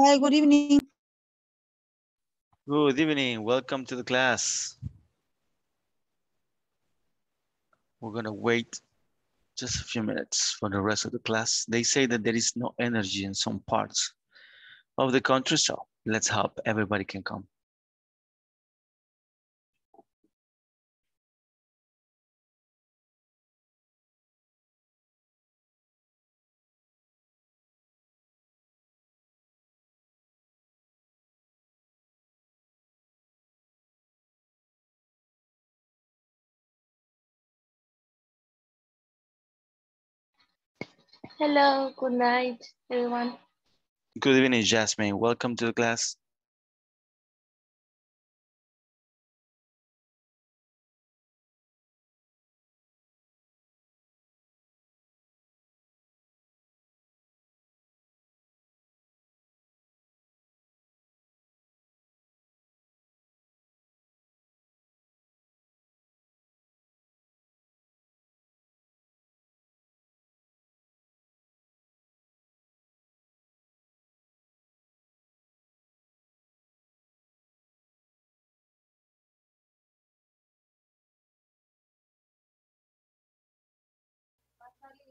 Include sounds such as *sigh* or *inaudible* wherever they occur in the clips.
Hi, good evening. Good evening. Welcome to the class. We're going to wait just a few minutes for the rest of the class. They say that there is no energy in some parts of the country, so let's hope everybody can come. Hello, good night, everyone. Good evening, Jasmine. Welcome to the class.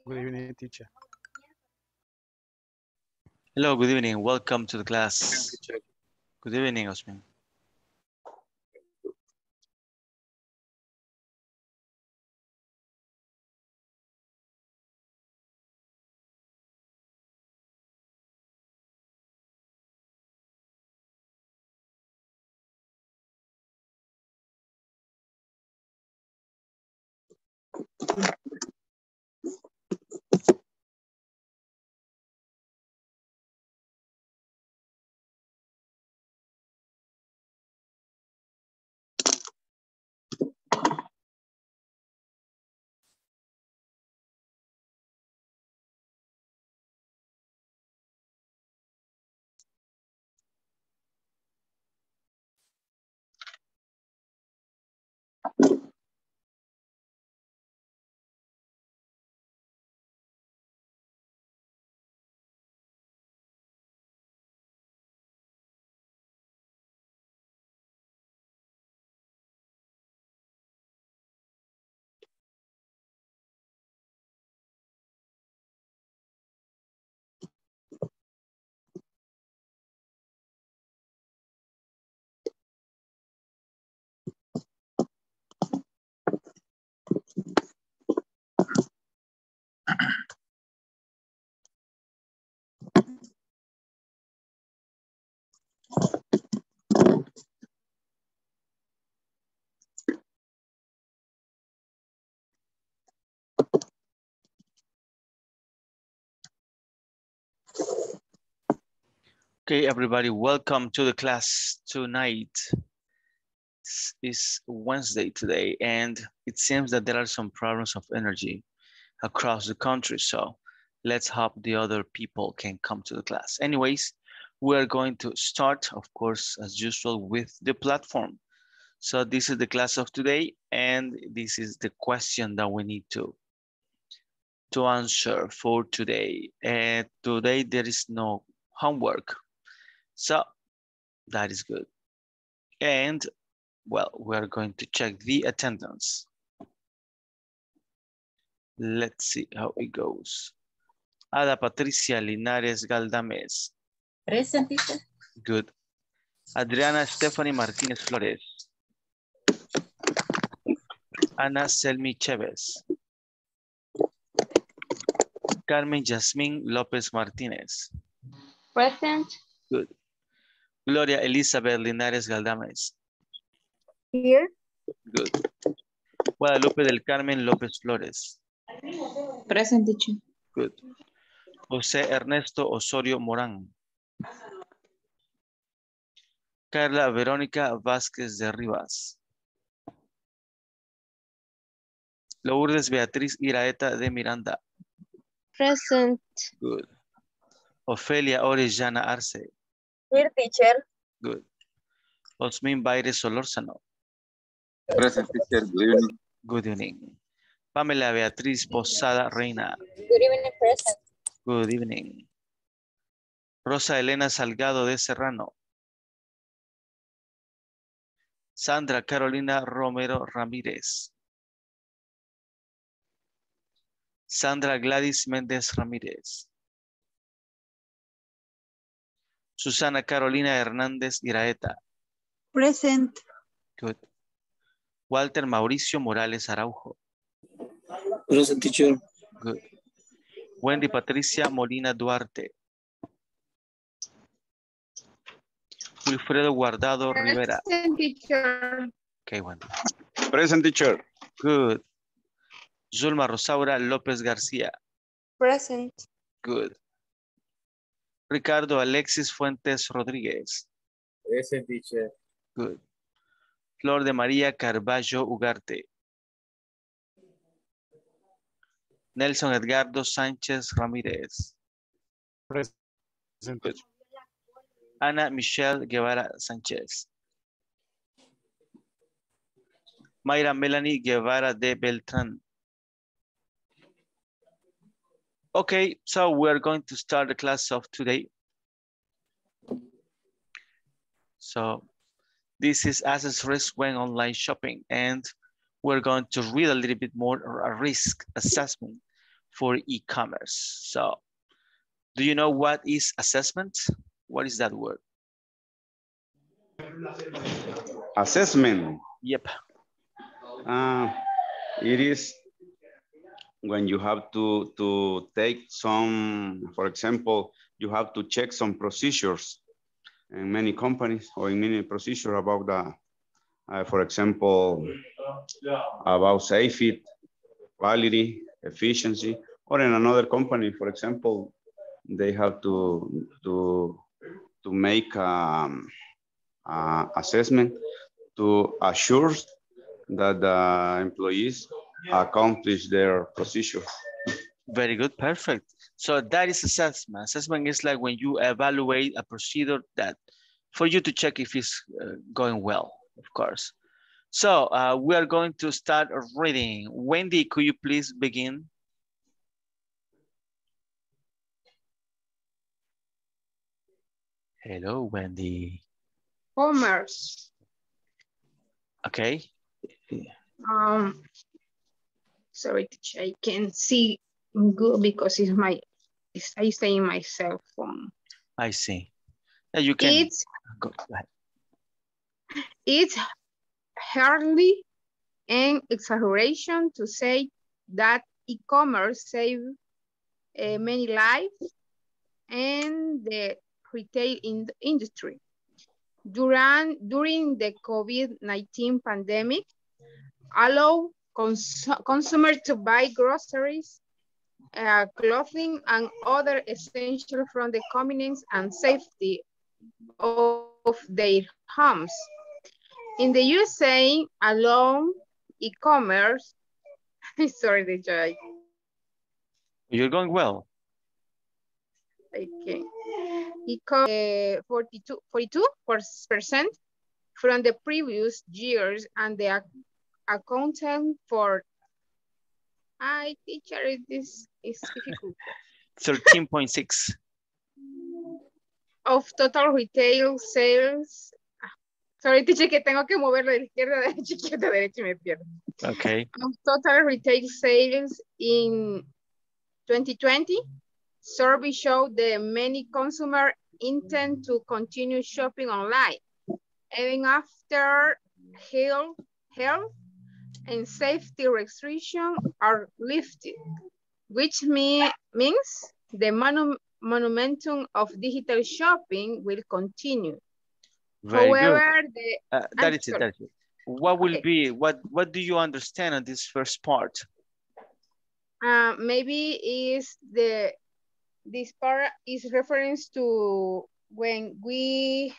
Good evening, teacher. Hello, good evening. Welcome to the class. Good evening, Osman. Okay, everybody, welcome to the class tonight. It's- Wednesday today, and it seems that there are some problems of energy across the country. So let's hope the other people can come to the class. Anyways, we're going to start, of course, as usual, with the platform. So this is the class of today, and this is the question that we need to to answer for today. And today there is no homework. So that is good. And well, we're going to check the attendance. Let's see how it goes. Ada Patricia Linares Galdames. Present, teacher. Good. Adriana Stephanie Martinez Flores. Ana Selmi Chavez. Carmen Yasmín López Martínez. Present, Good. Gloria Elizabeth Linares Galdames. here. Good. Guadalupe del Carmen López Flores. Present, teacher. Good. José Ernesto Osorio Morán. Carla Verónica Vázquez de Rivas. Lourdes Beatriz Iraeta de Miranda. Present, Good. Ofelia Orellana Arce. Here, teacher. Good. Osmin Baire Solórzano. Present teacher, good evening. Good evening. Pamela Beatriz Posada Reina. Good evening, present. Good evening. Rosa Elena Salgado de Serrano. Sandra Carolina Romero Ramírez. Sandra Gladys Méndez Ramírez. Susana Carolina Hernández Iraeta. Present. Good. Walter Mauricio Morales Araujo. Present teacher. Good. Wendy Patricia Molina Duarte. Wilfredo Guardado Rivera. Present teacher. Okay, Wendy. Present teacher. Good. Zulma Rosaura López García. Present. Good. Ricardo Alexis Fuentes Rodríguez. Present teacher. Good. Flor de María Carballo Ugarte. Nelson Edgardo Sánchez Ramírez. Present. Ana Michelle Guevara Sánchez. Mayra Melanie Guevara de Beltrán. Okay, so we're going to start the class of today. So this is assess risk when online shopping and we're going to read a little bit more a risk assessment for e-commerce. So do you know what is assessment? What is that word? Assessment. Yep. Uh, it is when you have to, to take some, for example, you have to check some procedures in many companies or in many procedures about the, uh, for example, about safety, quality, efficiency, or in another company, for example, they have to, to, to make um, uh, assessment to assure that the employees accomplish their procedure. Very good, perfect. So that is assessment. Assessment is like when you evaluate a procedure that for you to check if it's uh, going well, of course. So uh, we are going to start reading. Wendy, could you please begin? Hello, Wendy. Commerce. Okay. Um, sorry, teacher, I can see good because it's my, it's, I stay in my cell phone. I see. Yeah, you can It's, go ahead. it's hardly an exaggeration to say that e-commerce saved uh, many lives and the retail in industry. During, during the COVID-19 pandemic, allow cons consumers to buy groceries, uh, clothing, and other essentials from the convenience and safety of, their homes. In the USA alone, e-commerce, *laughs* sorry, the joy. You're going well. Okay. E-commerce, uh, 42, 42% from the previous years and the accountant for I teacher this is difficult. *laughs* 13.6 of total retail sales ah, sorry teacher que tengo que moverlo de la izquierda a la derecha izquierda a derecha y me pierdo. Okay of total retail sales in 2020 survey showed that many consumers intend to continue shopping online. Even after health health and safety restrictions are lifted, which mean, means the monu momentum of digital shopping will continue. Very However, good. the Uh, that it, that is it. What will Okay. be, what, what do you understand on this first part? uh, maybe is the this part is reference to when we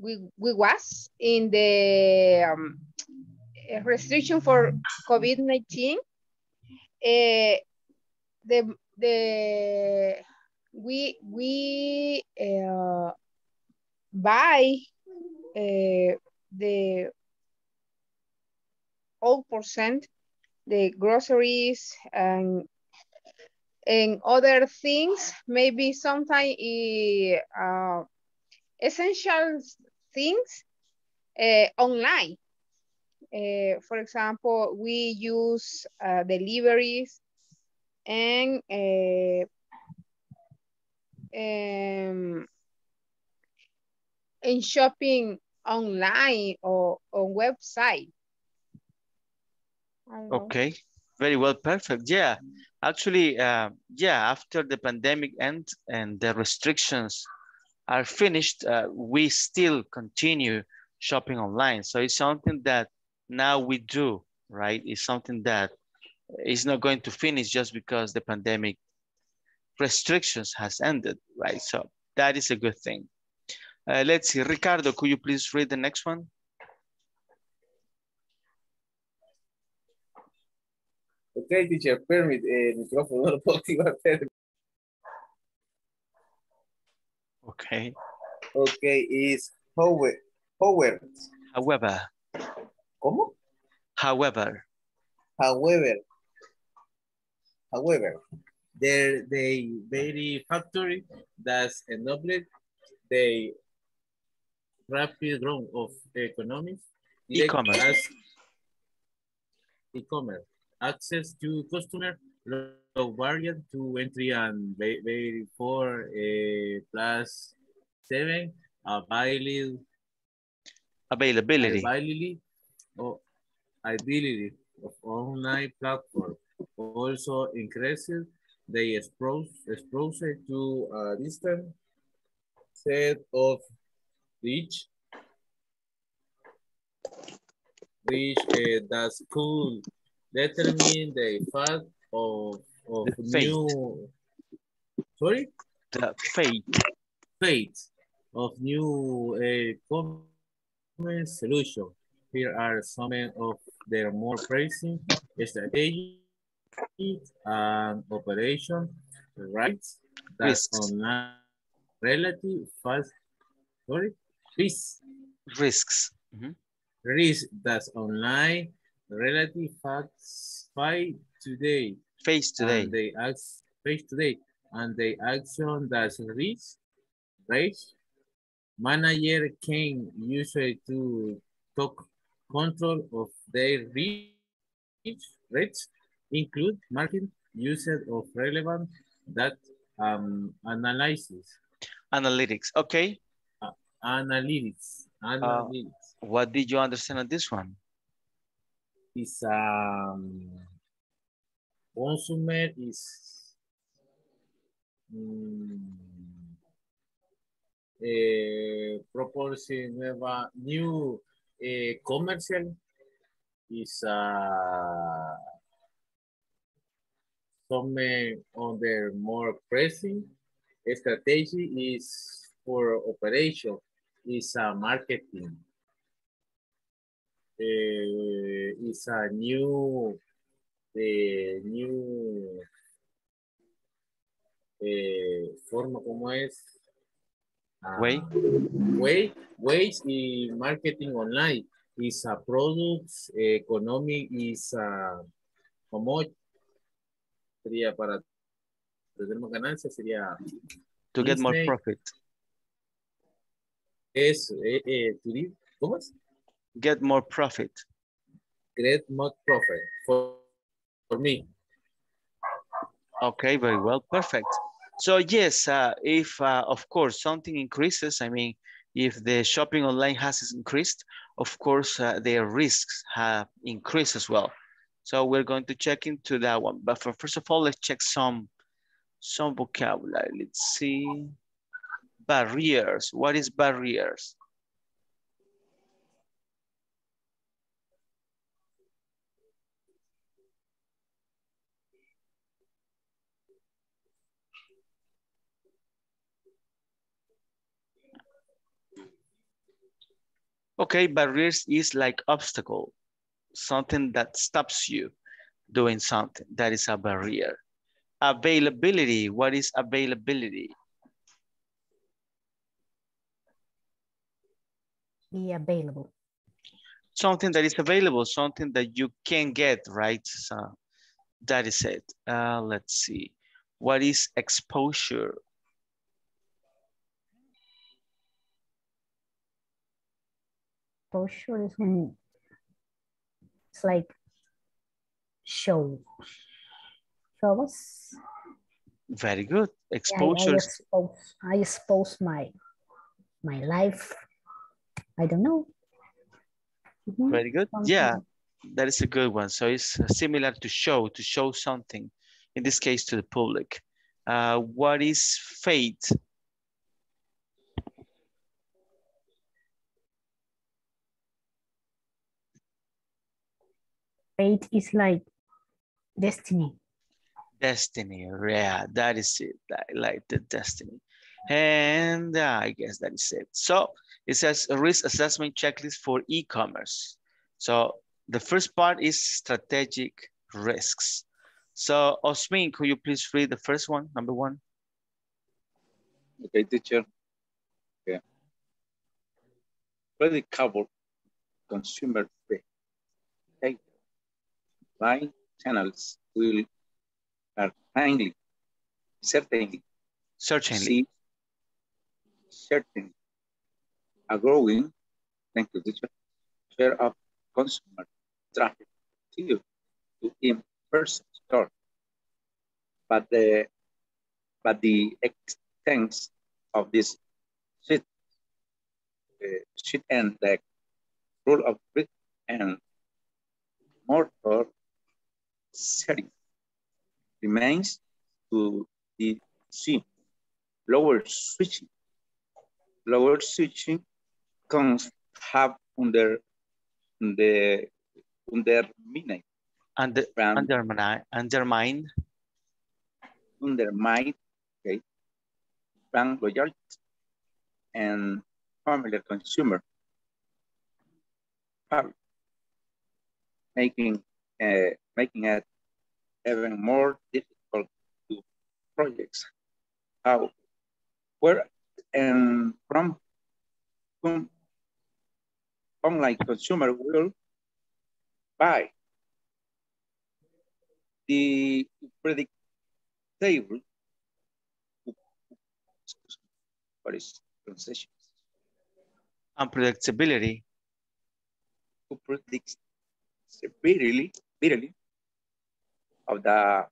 we we was in the um, restriction for COVID-19 uh, the the we we uh, buy uh, the all percent the groceries and and other things, maybe sometimes uh, essential things online. Uh, for example, we use uh, deliveries and uh, um, in shopping online or on website. Okay, very well, perfect. Yeah, actually, uh, yeah, after the pandemic end and the restrictions are finished, uh, we still continue shopping online. So it's something that now we do, right? It's something that is not going to finish just because the pandemic restrictions has ended, right? So that is a good thing. Uh, let's see, Ricardo, could you please read the next one? Ok, teacher, permit, eh, el micrófono *laughs* no lo puedo activar. Okay. Okay, is however, however. However. ¿Cómo? However. However. However, there they very factory that's enabled the rapid growth of economies. E-commerce. E-commerce. Access to customer low barrier to entry and very four uh, plus seven available availability availability or ability of online platform also increases. The exposure to a distant set of reach. Which uh, that could determine the fact of, of the new sorry? The fate. Fate of new uh, solution here are some of their more pressing strategies and operation rights that Risks. online relative fast. Sorry? Risks. Risks. Mhm. risk that's online relative fast fight today. Face today. And they act face today. And the action that's risk race. Manager can use it to talk control of their reach rates include market usage of relevant that um, analysis. Analytics okay. Analytics analytics. what did you understand on this one? Is um consumer is eh, proportion nueva new eh, commercial is uh, some on more pressing strategy is for operation is uh, marketing. Eh, is a new the new eh, forma como es Way? way ways y marketing online is a products economic is a como sería para tener más ganancias sería to get more profit es eh, eh, ¿cómo es? get more profit Get more profit for, for me. Okay, very well, perfect. So yes, uh, if uh, of course something increases, I mean, if the shopping online has increased, of course uh, their risks have increased as well. So we're going to check into that one. But for, first of all, let's check some some vocabulary. Let's see. Barriers. What is barriers? Okay, barriers is like obstacle, something that stops you doing something. That is a barrier. Availability, what is availability? Be available. Something that is available, something that you can get, right? So that is it. Uh, let's see. What is exposure? Exposure is when it's like show. Show us. Very good. Yeah, I- Exposure. I, expose, I expose my my life. I don't know. Mhm, Very good. something. Yeah, that is a good one. So it's similar to show, to show something, in this case to the public. Uh, what is fate? Fate is like destiny. Destiny, yeah, that is it. I like the destiny. And uh, I guess that is it. So it says a risk assessment checklist for e-commerce. So the first part is strategic risks. So Osmin, could you please read the first one, number one? Okay, teacher. Okay. Predictable consumer behavior. Buying channels will certainly, certainly Certainly. see certainly a growing, thank you, teacher, share of consumer traffic to, to in-person store. But the but the extent of this shit, uh, shit and the rule of brick and mortar setting remains to be seen. Lower switching, lower switching comes have under the Under, brand undermine, undermine, undermine okay, brand loyalty and familiar consumer habit, making uh, making it even more difficult to projects. How where and from whom online consumer will buy the predictable what is pronunciation unpredictability, who predicts severely, severely of the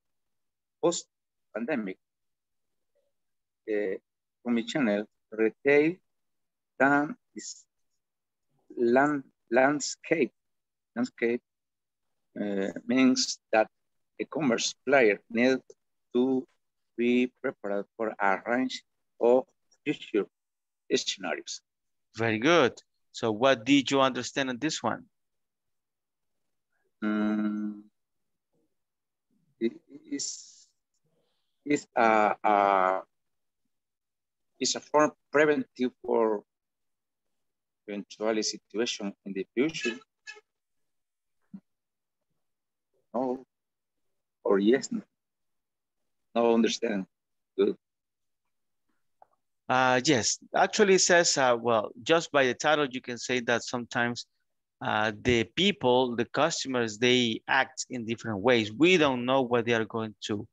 post-pandemic omnichannel retail than this land, landscape. Landscape uh, means that a commerce player needs to be prepared for a range of future scenarios. very good. So what did you understand in this one? Mm, is is a, a is a form preventive for eventual situation in the future. No, or yes, no, understand. Good. Uh, yes, actually it says, uh, well, just by the title, you can say that sometimes uh, the people, the customers, they act in different ways. We don't know what they are going to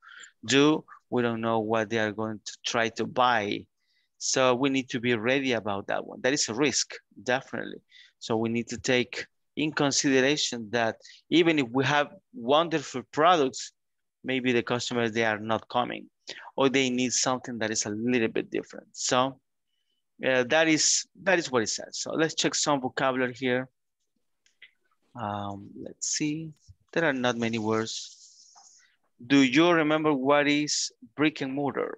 do. We don't know what they are going to try to buy. So we need to be ready about that one. That is a risk, definitely. So we need to take in consideration that even if we have wonderful products, maybe the customers, they are not coming or they need something that is a little bit different. So uh, that is that is what it says. So let's check some vocabulary here. Um, let's see. There are not many words. Do you remember what is brick and mortar?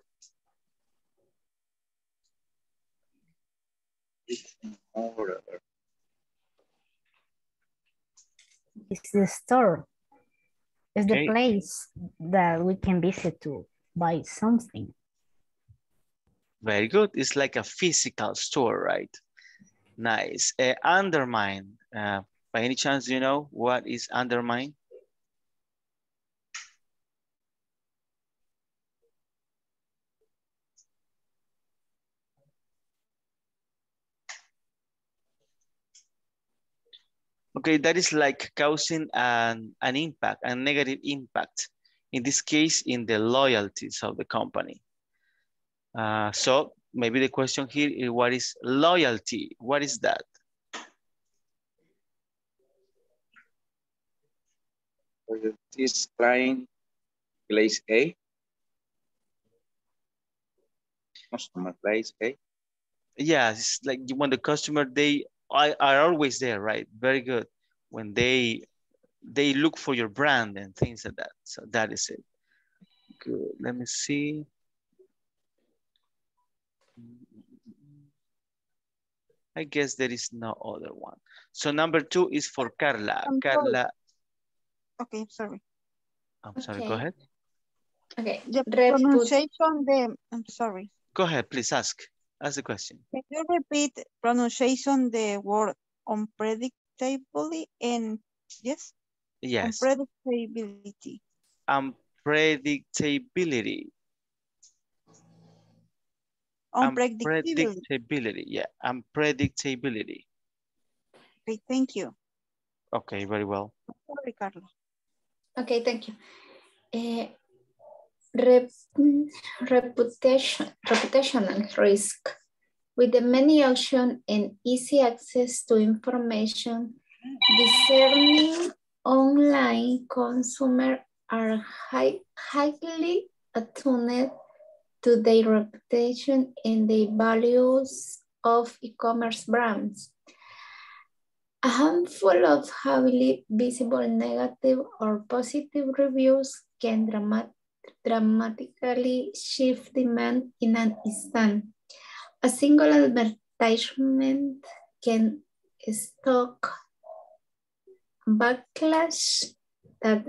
Or, It's the store. It's Okay. the place that we can visit to buy something. Very good. It's like a physical store, right? Nice. Uh, undermine. Uh, by any chance, do you know what is undermine? Okay, that is like causing an, an impact, a negative impact In this case, in the loyalties of the company. Uh, so maybe the question here is what is loyalty? What is that? This client place A. Customer place A. Yeah, it's like when the customer, they are, are always there, right? Very good. When they they look for your brand and things like that. So that is it. Good. Let me see. I guess there is no other one. So number two is for Carla. I'm. Carla, Okay, sorry. I'm sorry, go ahead. Okay. The pronunciation, the, I'm sorry. Go ahead, please ask. Ask the question. Can you repeat pronunciation the word unpredictably and yes? Yes, Unpredictability. unpredictability. Unpredictability. Unpredictability, yeah, unpredictability. Okay, thank you. Okay, very well. Sorry, Carla. Okay, thank you. Eh, rep- reputation, reputational risk. With the many options and easy access to information, discerning online consumers are high, highly attuned to their reputation and the values of e-commerce brands. A handful of highly visible negative or positive reviews can dramat- dramatically shift demand in an instant. A single advertisement can stoke backlash that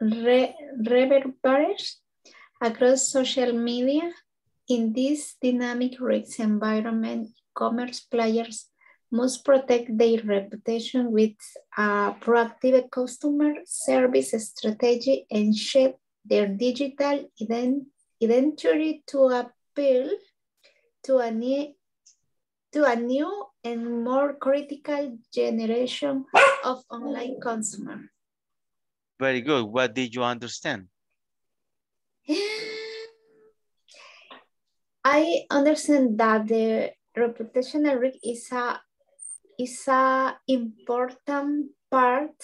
re- reverberates across social media. In this dynamic risk environment, commerce players must protect their reputation with a proactive customer service strategy and shape their digital ident- identity to appeal to a new to a new and more critical generation of online consumer. Very good. What did you understand? *sighs* I understand that the reputational risk is a is a important part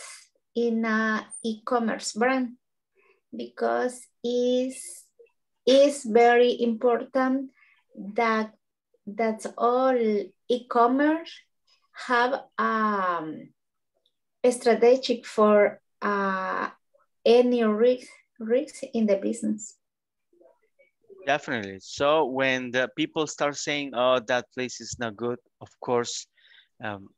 in a e-commerce brand because is is very important that that's all e-commerce have um, a strategic for uh, any risk risk in the business. Definitely. So when the people start saying, oh, that place is not good, of course, um,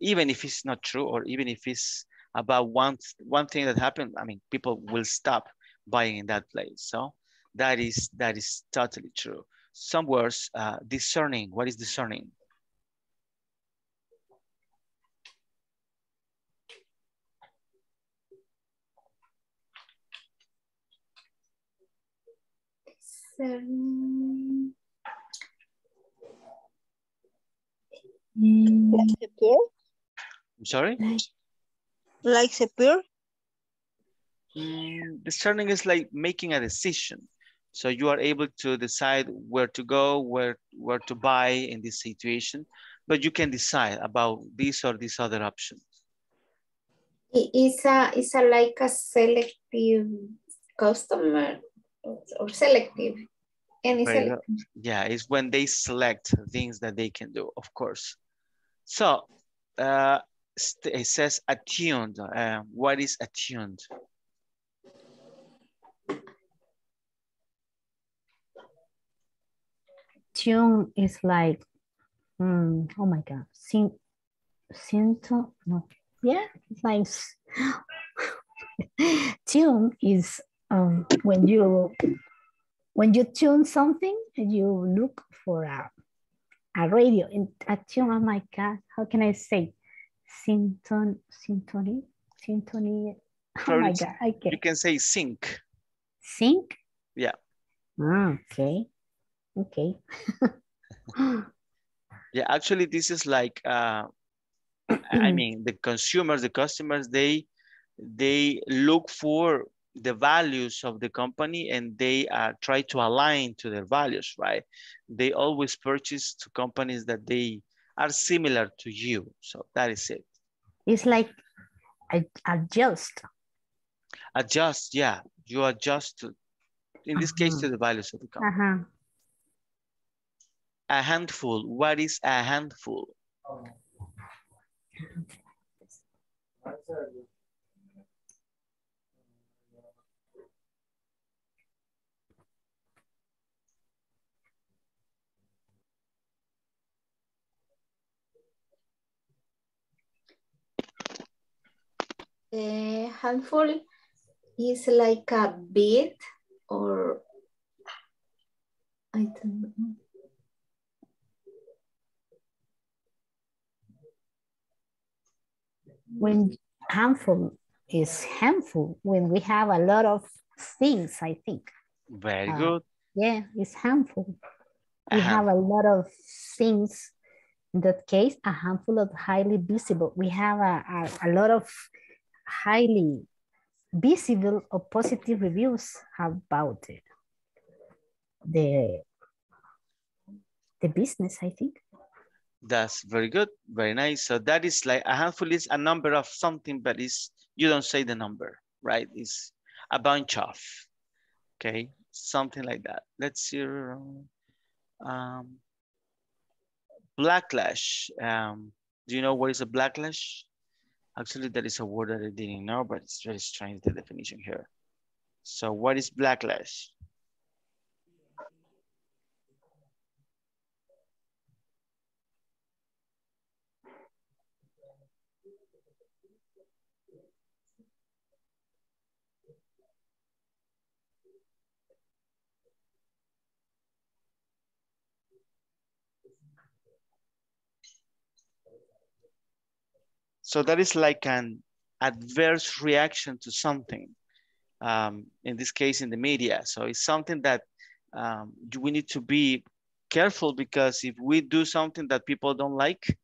even if it's not true or even if it's about one, one thing that happened, I mean, people will stop buying in that place. So that is, that is totally true. Some words, uh, discerning. What is discerning? Um, Like secure? I'm sorry? Like secure? Mm, discerning is like making a decision. So you are able to decide where to go, where where to buy in this situation, but you can decide about this or this other option. it is a is a like a selective customer or selective any selective. Yeah, it's when they select things that they can do, of course. So uh, it says attuned. Uh, what is attuned? Tune is like, mm, oh my God, sin, siento, no, yeah, like, *gasps* tune is um, when you, when you tune something, you look for a, a radio, in a tune, oh my God, how can I say? Synton, syntony, syntony, oh Probably my God, I can. You can say sync. sync? Yeah. Ah, okay, okay. *laughs* Yeah, actually, this is like, uh, I *clears throat* mean, the consumers, the customers, they they look for the values of the company and they uh, try to align to their values, right? They always purchase to companies that they are similar to you. So that is it. It's like adjust. Adjust, yeah. You adjust to, in this case, to the values of the company. Uh-huh. A handful. What is a handful? A handful is like a bit or I don't know. When handful is harmful, when we have a lot of things, I think. Very Uh, good. Yeah, it's harmful. A We hand- have a lot of things. In that case, a handful of highly visible. We have a, a, a lot of highly visible or positive reviews about it. The, the business, I think. That's very good. Very nice. So that is like a handful is a number of something, but is you don't say the number, right? It's a bunch of, okay? Something like that. Let's see. Um, blacklash. Um, do you know what is a blacklash? Actually, that is a word that I didn't know, but it's very strange, the definition here. So what is blacklash? So that is like an adverse reaction to something. Um, in this case, in the media. So it's something that um, we need to be careful because if we do something that people don't like,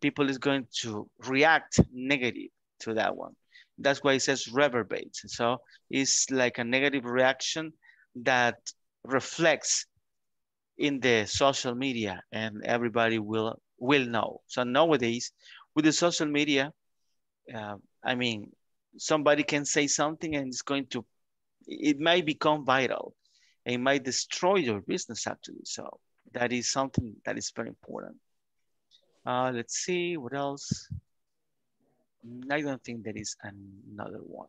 people is going to react negative to that one. That's why it says reverberates. So it's like a negative reaction that reflects in the social media and everybody will will know. So nowadays with the social media, uh, I mean, somebody can say something and it's going to, it might become viral. It might destroy your business actually. So that is something that is very important. Uh, let's see what else. Mm, I don't think there is another one.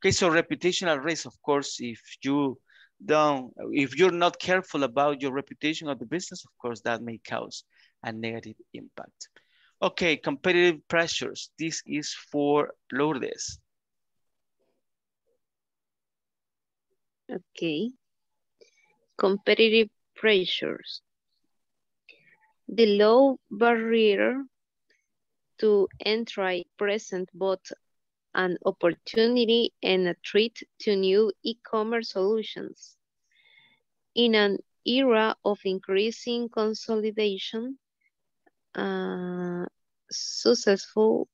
Okay, so reputational risk, of course, if you don't, if you're not careful about your reputation of the business, of course, that may cause a negative impact. Okay, competitive pressures. This is for Lourdes. Okay. Competitive pressures. The low barrier to entry present both an opportunity and a threat to new e-commerce solutions. In an era of increasing consolidation, uh, successful,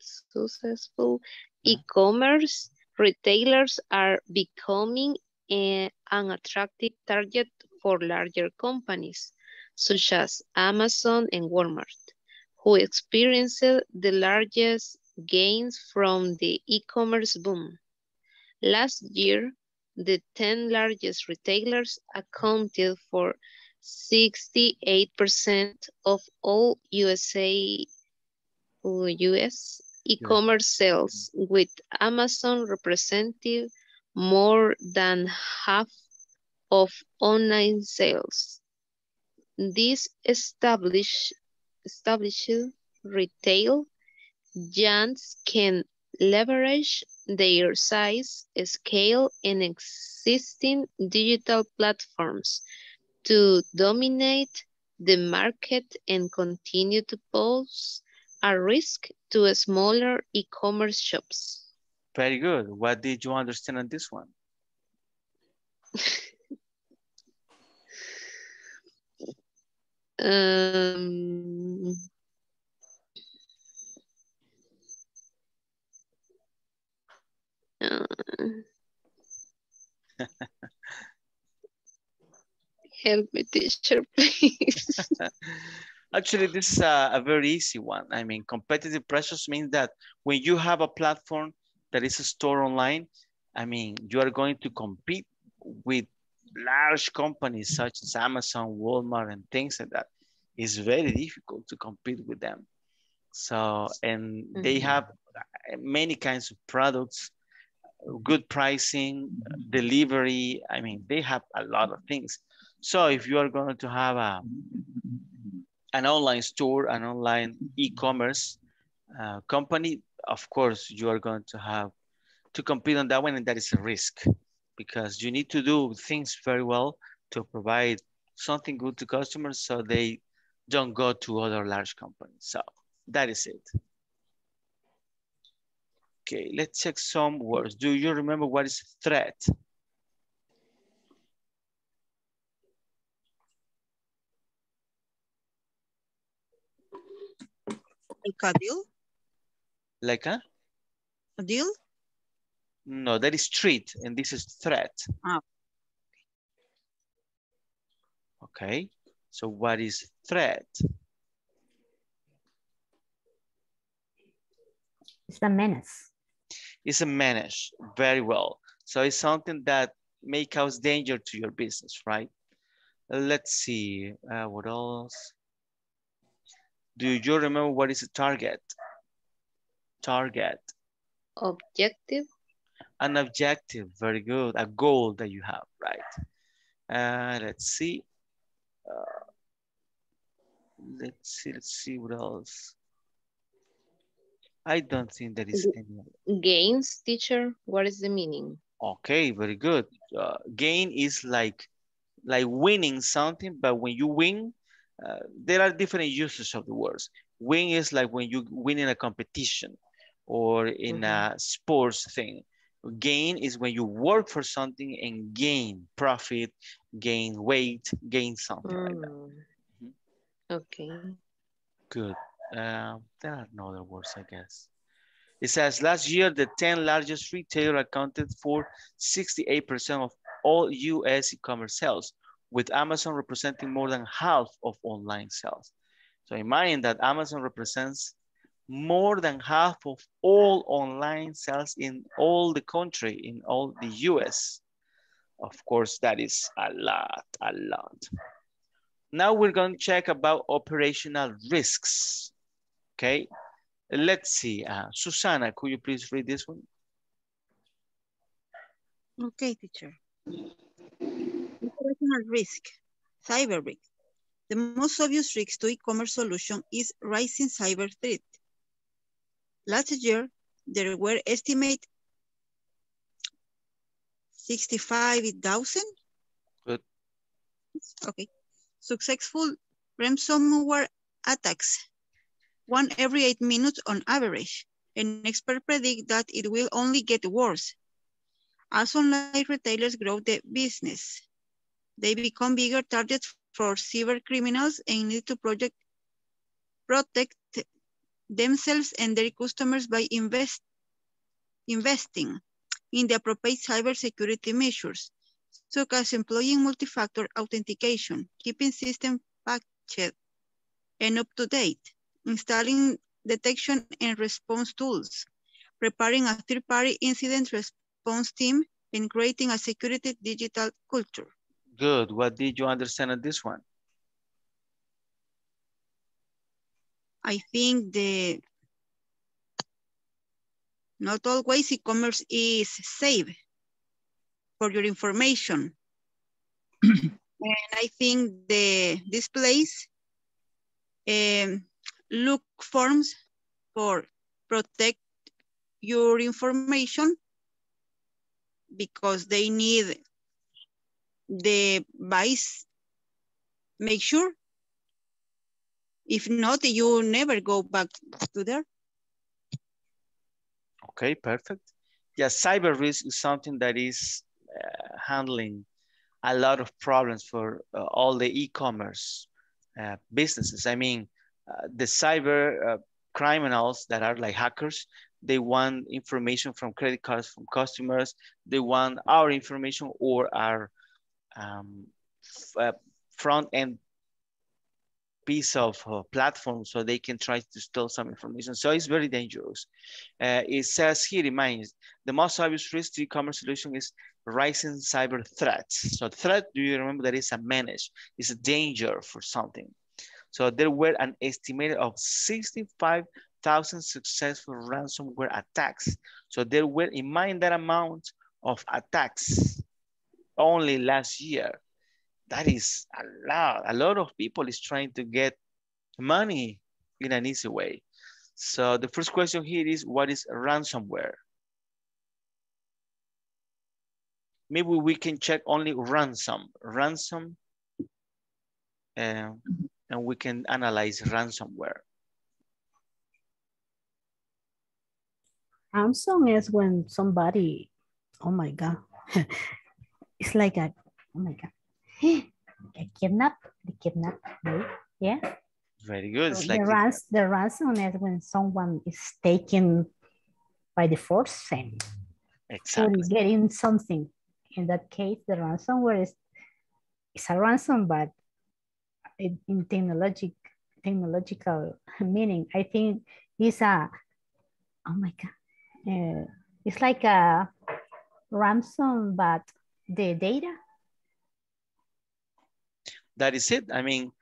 successful. E-commerce retailers are becoming a, an attractive target for larger companies such as Amazon and Walmart, who experienced the largest gains from the e-commerce boom. Last year, the 10 largest retailers accounted for 68% of all USA US uh, e-commerce sales, with Amazon representing more than half of online sales. This established, established retail giants can leverage their size, scale, and existing digital platforms to dominate the market and continue to pose a risk to smaller e-commerce shops. Very good. What did you understand on this one? *laughs* um, uh, *laughs* Help me, teacher, *laughs* please. *laughs* Actually, this is a, a, very easy one. I mean, competitive pressures means that when you have a platform that is a store online, I mean, you are going to compete with large companies such as Amazon, Walmart, and things like that. It's very difficult to compete with them. So, and mm -hmm. they mm-hmm. have many kinds of products, good pricing, delivery. I mean, they have a lot of things. So if you are going to have a, an online store, an online e-commerce uh, company, of course, you are going to have to compete on that one and that is a risk because you need to do things very well to provide something good to customers so they don't go to other large companies. So that is it. Okay, let's check some words. Do you remember what is threat? Like a deal? Like a? A deal? No, that is treat, and this is threat. Ah. Okay, so what is threat? It's a menace. It's a menace, very well. So it's something that may cause danger to your business, right? Let's see, uh, what else? Do you remember what is a target? Target. Objective. An objective, very good. A goal that you have, right? Uh, let's see. Uh, let's see, let's see what else. I don't think there is any. Gains, teacher, what is the meaning? Okay, very good. Uh, gain is like, like winning something, but when you win, uh, there are different uses of the words. Win is like when you win in a competition or in mm -hmm. a sports thing. Gain is when you work for something and gain profit, gain weight, gain something mm. like that. Mm -hmm. Okay. Good. Uh, there are no other words, I guess. It says last year, the 10 largest retailer accounted for 68% of all US e-commerce sales with Amazon representing more than half of online sales. So imagine that Amazon represents more than half of all online sales in all the country, in all the US. Of course, that is a lot, a lot. Now we're going to check about operational risks, okay? Let's see, uh, Susanna, could you please read this one? Okay, teacher operational risk, cyber risk. The most obvious risk to e-commerce solution is rising cyber threat. Last year, there were estimated 65,000 Good. Okay. Successful ransomware attacks, one every eight minutes on average. And experts predict that it will only get worse as online retailers grow their business. They become bigger targets for cyber criminals and need to project, protect themselves and their customers by invest, investing in the appropriate cybersecurity measures, such as employing multi-factor authentication, keeping system patched and up to date, installing detection and response tools, preparing a third-party incident response team, and creating a security digital culture. Good. What did you understand of this one? I think the not always e-commerce is safe for your information. *clears throat* and I think the displays um, look forms for protect your information because they need the vice make sure. If not, you never go back to there. Okay, perfect. Yeah, cyber risk is something that is uh, handling a lot of problems for uh, all the e-commerce uh, businesses. I mean, uh, the cyber uh, criminals that are like hackers, they want information from credit cards from customers. They want our information or our um, uh, front end piece of uh, platform so they can try to steal some information. So it's very dangerous. Uh, it says here, reminds the most obvious risk to e-commerce solution is rising cyber threats. So threat, do you remember that is a menace, it's a danger for something. So there were an estimated of 65,000 successful ransomware attacks. So there were, in mind that amount of attacks only last year that is a lot. A lot of people is trying to get money in an easy way. So the first question here is, what is ransomware? Maybe we can check only ransom, ransom, uh, and we can analyze ransomware. Ransom is when somebody, oh my God, *laughs* it's like a, oh my God, *gasps* get kidnapped, the kidnap, right? Yeah. Very good. So like the, rans the ransom is when someone is taken by the force and exactly. so getting something. In that case, the ransomware is, it's a ransom, but in, in technologic, technological *laughs* meaning, I think it's a, oh my God, uh, it's like a ransom, but the data that is it. I mean,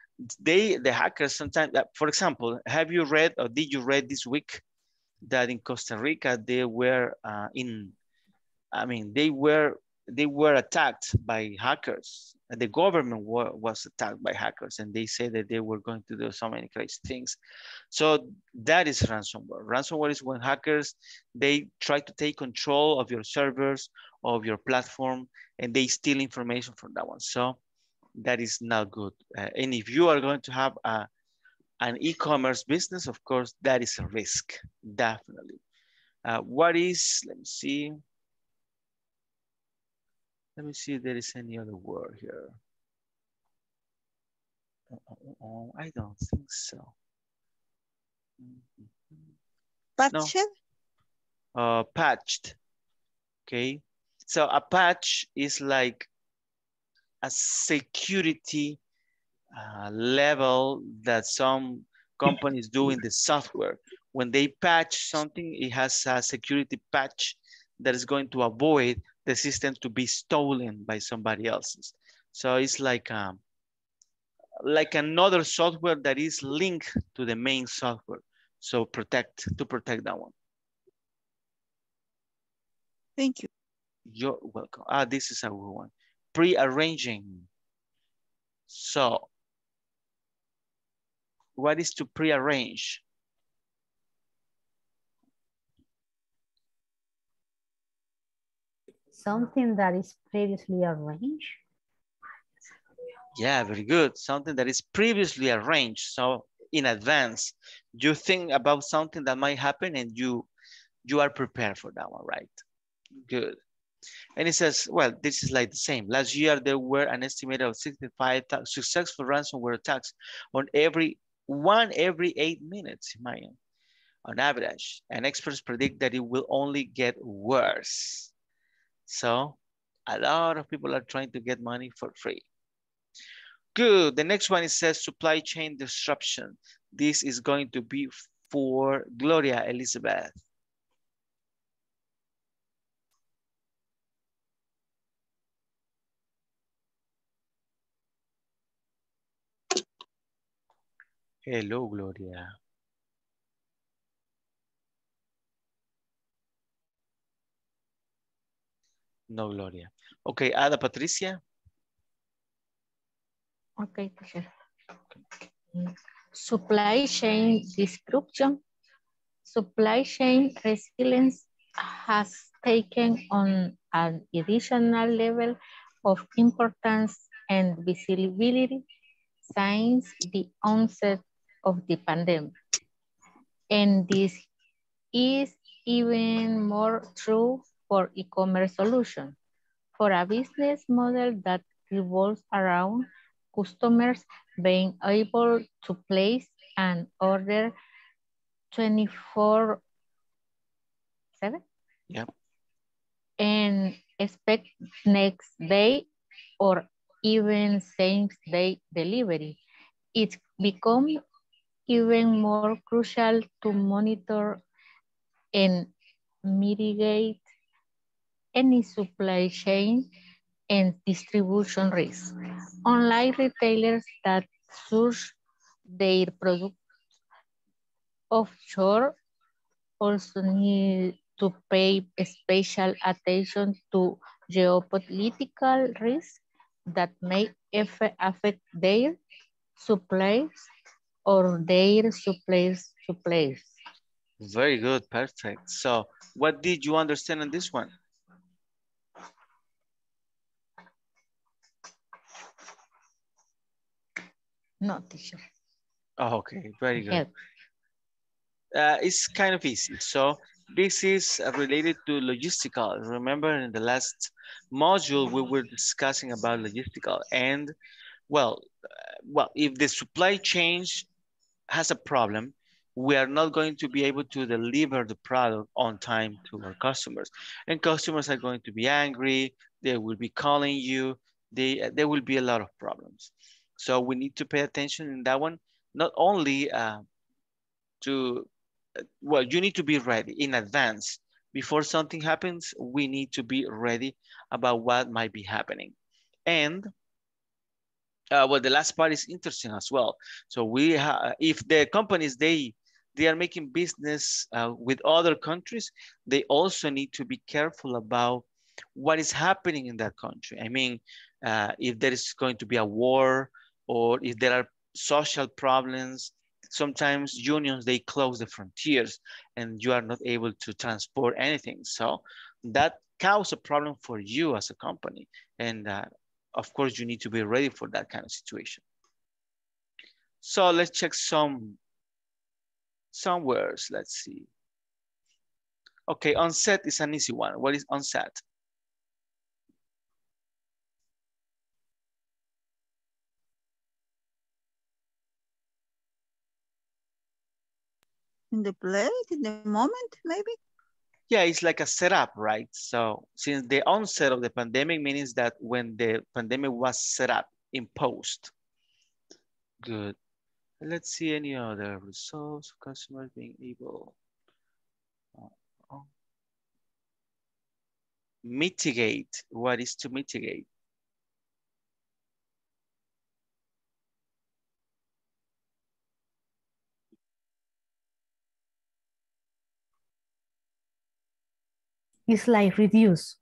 they, the hackers sometimes, for example, have you read or did you read this week that in Costa Rica, they were uh, in, I mean, they were, they were attacked by hackers. The government was attacked by hackers and they said that they were going to do so many crazy things. So that is ransomware. Ransomware is when hackers, they try to take control of your servers, of your platform, and they steal information from that one. So that is not good. Uh, and if you are going to have a, an e-commerce business, of course, that is a risk, definitely. Uh, what is, let me see. Let me see if there is any other word here. Oh, I don't think so. Patched? No. Uh, patched, okay. So a patch is like a security uh, level that some companies do in the software. When they patch something, it has a security patch that is going to avoid the system to be stolen by somebody else's. So it's like um, like another software that is linked to the main software. So protect, to protect that one. Thank you. You're welcome. Ah, this is a good one pre-arranging. So what is to pre-arrange? Something that is previously arranged. Yeah, very good. Something that is previously arranged. So in advance, you think about something that might happen and you you are prepared for that one, right? Good. And it says, well, this is like the same. Last year, there were an estimated of 65 successful ransomware attacks on every one every eight minutes, imagine, on average. And experts predict that it will only get worse. So a lot of people are trying to get money for free. Good. The next one, it says supply chain disruption. This is going to be for Gloria Elizabeth. Hello, Gloria. No, Gloria. Okay, Ada Patricia. Okay, teacher. Supply chain disruption. Supply chain resilience has taken on an additional level of importance and visibility since the onset of the pandemic. And this is even more true for e-commerce solutions. For a business model that revolves around customers being able to place an order 24 7 yeah and expect next day or even same day delivery. It becomes even more crucial to monitor and mitigate any supply chain and distribution risk. Online retailers that source their products offshore also need to pay special attention to geopolitical risks that may affect their supplies or their suppliers suppliers. Very good, perfect. So what did you understand on this one? No, teacher. Oh, okay, very good. Uh, it's kind of easy. So this is related to logistical. Remember in the last module, we were discussing about logistical and well, uh, well, if the supply chain has a problem, we are not going to be able to deliver the product on time to our customers. And customers are going to be angry. They will be calling you. They, there will be a lot of problems. So we need to pay attention in that one, not only uh, to, well, you need to be ready in advance. Before something happens, we need to be ready about what might be happening. And uh, well, the last part is interesting as well. So we have, if the companies, they, they are making business uh, with other countries, they also need to be careful about what is happening in that country. I mean, uh, if there is going to be a war or if there are social problems, sometimes unions, they close the frontiers and you are not able to transport anything. So that causes a problem for you as a company. And uh, of course, you need to be ready for that kind of situation. So let's check some, some words. Let's see. Okay, onset is an easy one. What is onset? In the place, in the moment, maybe? Yeah, it's like a setup, right? So since the onset of the pandemic means that when the pandemic was set up, imposed. Good. Let's see any other results, of customers being able. Uh, oh. Mitigate, what is to mitigate? It's like reduce.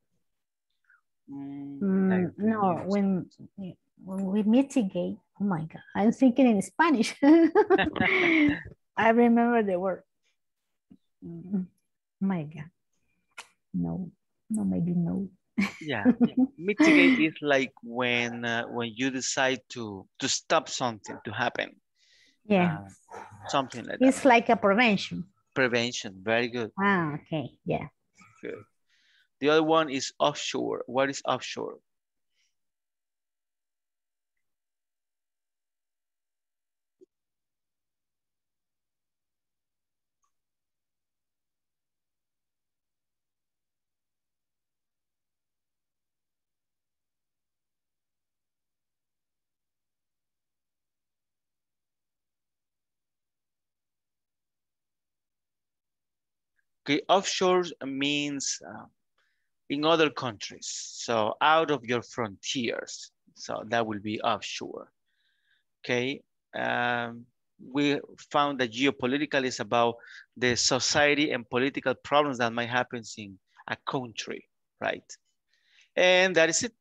Mm, Mm, no, reduce. when when we mitigate, oh my God, I'm thinking in Spanish. *laughs* I remember the word. Mm, my God. No, no, maybe no. Yeah, mitigate is like when uh, when you decide to to stop something to happen, Yeah, uh, something like that. it's like a prevention. Prevention, very good, Ah, okay, yeah. good. The other one is offshore. What is offshore? Okay, offshore means uh, in other countries, so out of your frontiers. So that will be offshore. Okay, um, we found that geopolitical is about the society and political problems that might happen in a country, right? And that is it.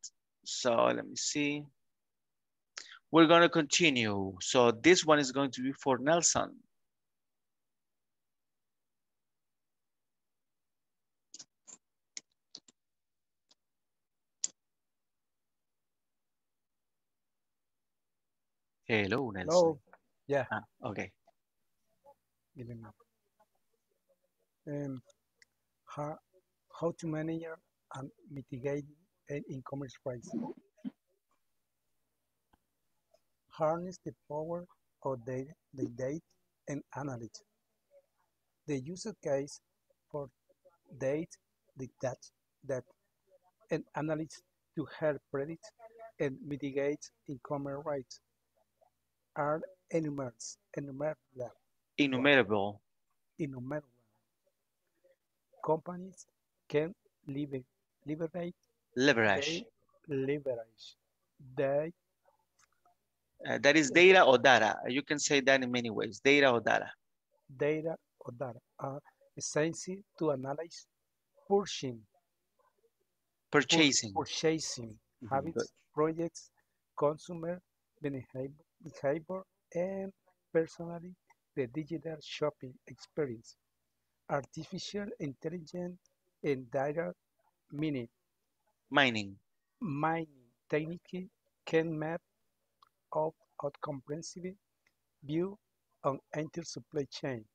So let me see. We're gonna continue. So this one is going to be for Nelson. Hello, Nelson. Hello. Yeah. Ah, okay. Give minute. Um, how, how to manage and mitigate e-commerce price. Harness the power of the, the data and analytics. The user case for data, the that, that and analytics to help predict and mitigate income rates are enumerable, enumerable, Innumerable. innumerable. Companies can lever- liberate, Leverage. they leverage they Uh, that is data or data. You can say that in many ways. Data or data. data or data are essential to analyze purchasing, pur- Purchasing. purchasing Mhm, habits, good. projects, consumer behavior, behavior, and personally the digital shopping experience. Artificial intelligence and data mining, Mining. mining technique can map out a comprehensive view on entire supply chain.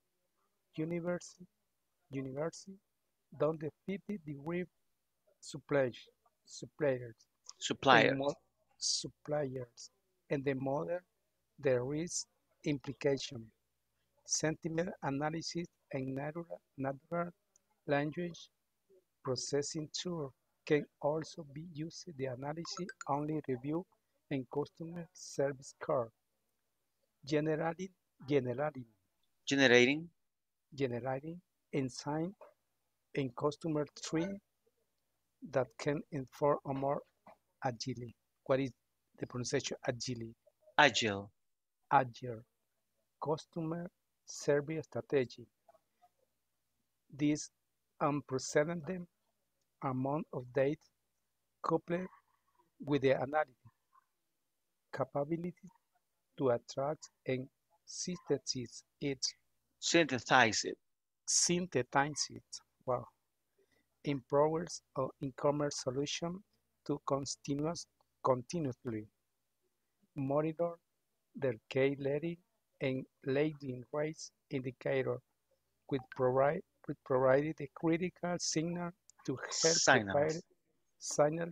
University, university, down the 50 degree suppliers, suppliers, Suppliers. suppliers, and the model, the risk implication, sentiment analysis, and natural, natural language processing tool can also be used. The analysis only review and customer service card. Generating, generating, Generating. generating ensign and customer tree that can inform a more agile. What is the pronunciation agile? Agile. Agile customer service strategy. This unprecedented amount of data coupled with the analytic capability to attract and synthesize it, Synthesize it. synthesize it, wow, empowers our e-commerce solution to continuous, continuously monitor their key leading and leading rates indicator with provide with provided a critical signal to help prepare signal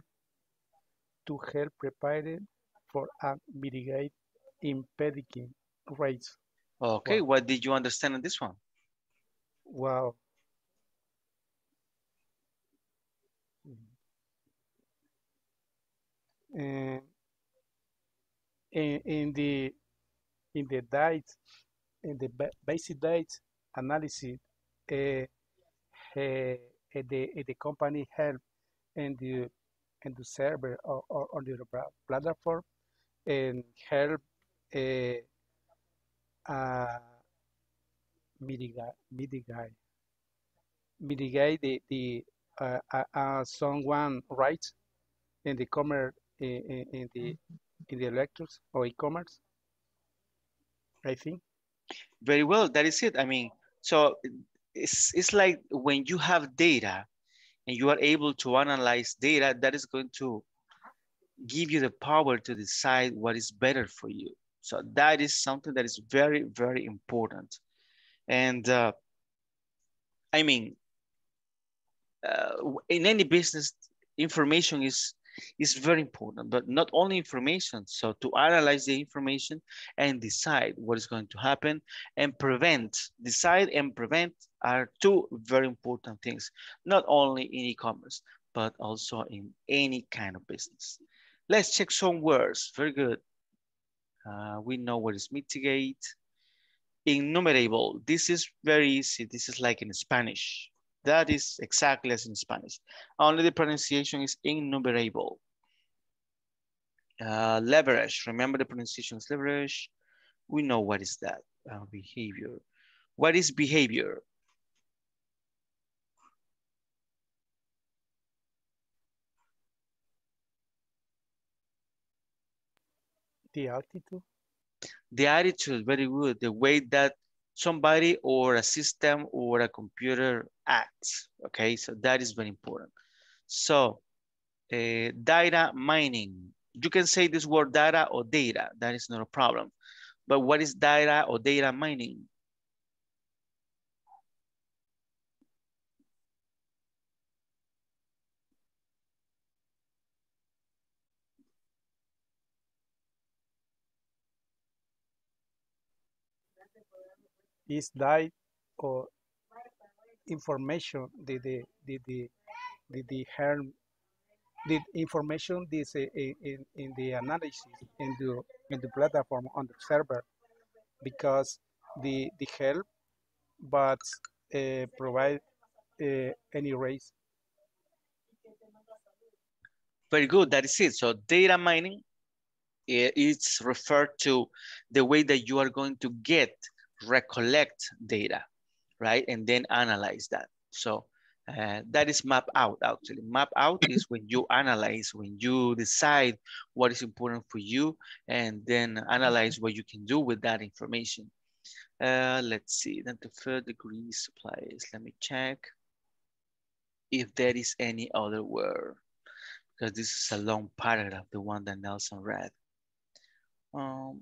to help prepare for and mitigate impeding rates. Okay, Wow. what did you understand in this one? Wow. And in, in the in the date in the basic date analysis, uh, uh, the the company help and the and the server or, or on the platform and help uh, uh, mitigate mitigate mitigate the the uh, uh, uh, someone right in the commerce in, in, in the in the electrics or e-commerce I think Very well, that is it. I mean, so it's, it's like when you have data and you are able to analyze data, that is going to give you the power to decide what is better for you. So that is something that is very, very important. And uh, I mean, uh, in any business, information is is very important, but not only information. So to analyze the information and decide what is going to happen and prevent, decide and prevent are two very important things, not only in e-commerce, but also in any kind of business. Let's check some words. Very good. Uh, we know what is mitigate. Innumerable, This is very easy. This is like in Spanish. That is exactly as in Spanish. Only the pronunciation is innumerable. Uh, leverage. Remember the pronunciation is leverage. We know what is that. Uh, behavior. What is behavior? the altitude The attitude, very good. The way that somebody or a system or a computer acts. Okay, so that is very important. So uh, data mining. You can say this word data or data. That is not a problem. But what is data or data mining? Is that or information the the the the the, the harm the information this uh, in, in the analysis in the in the platform on the server because the the help but uh, provide uh, any race Very good, that is it. So data mining it's referred to the way that you are going to get, recollect data, right? And then analyze that. So uh, that is map out actually. Map out is when you analyze, when you decide what is important for you and then analyze what you can do with that information. Uh, let's see, then the third degree supplies. Let me check if there is any other word because this is a long paragraph, the one that Nelson read. Um,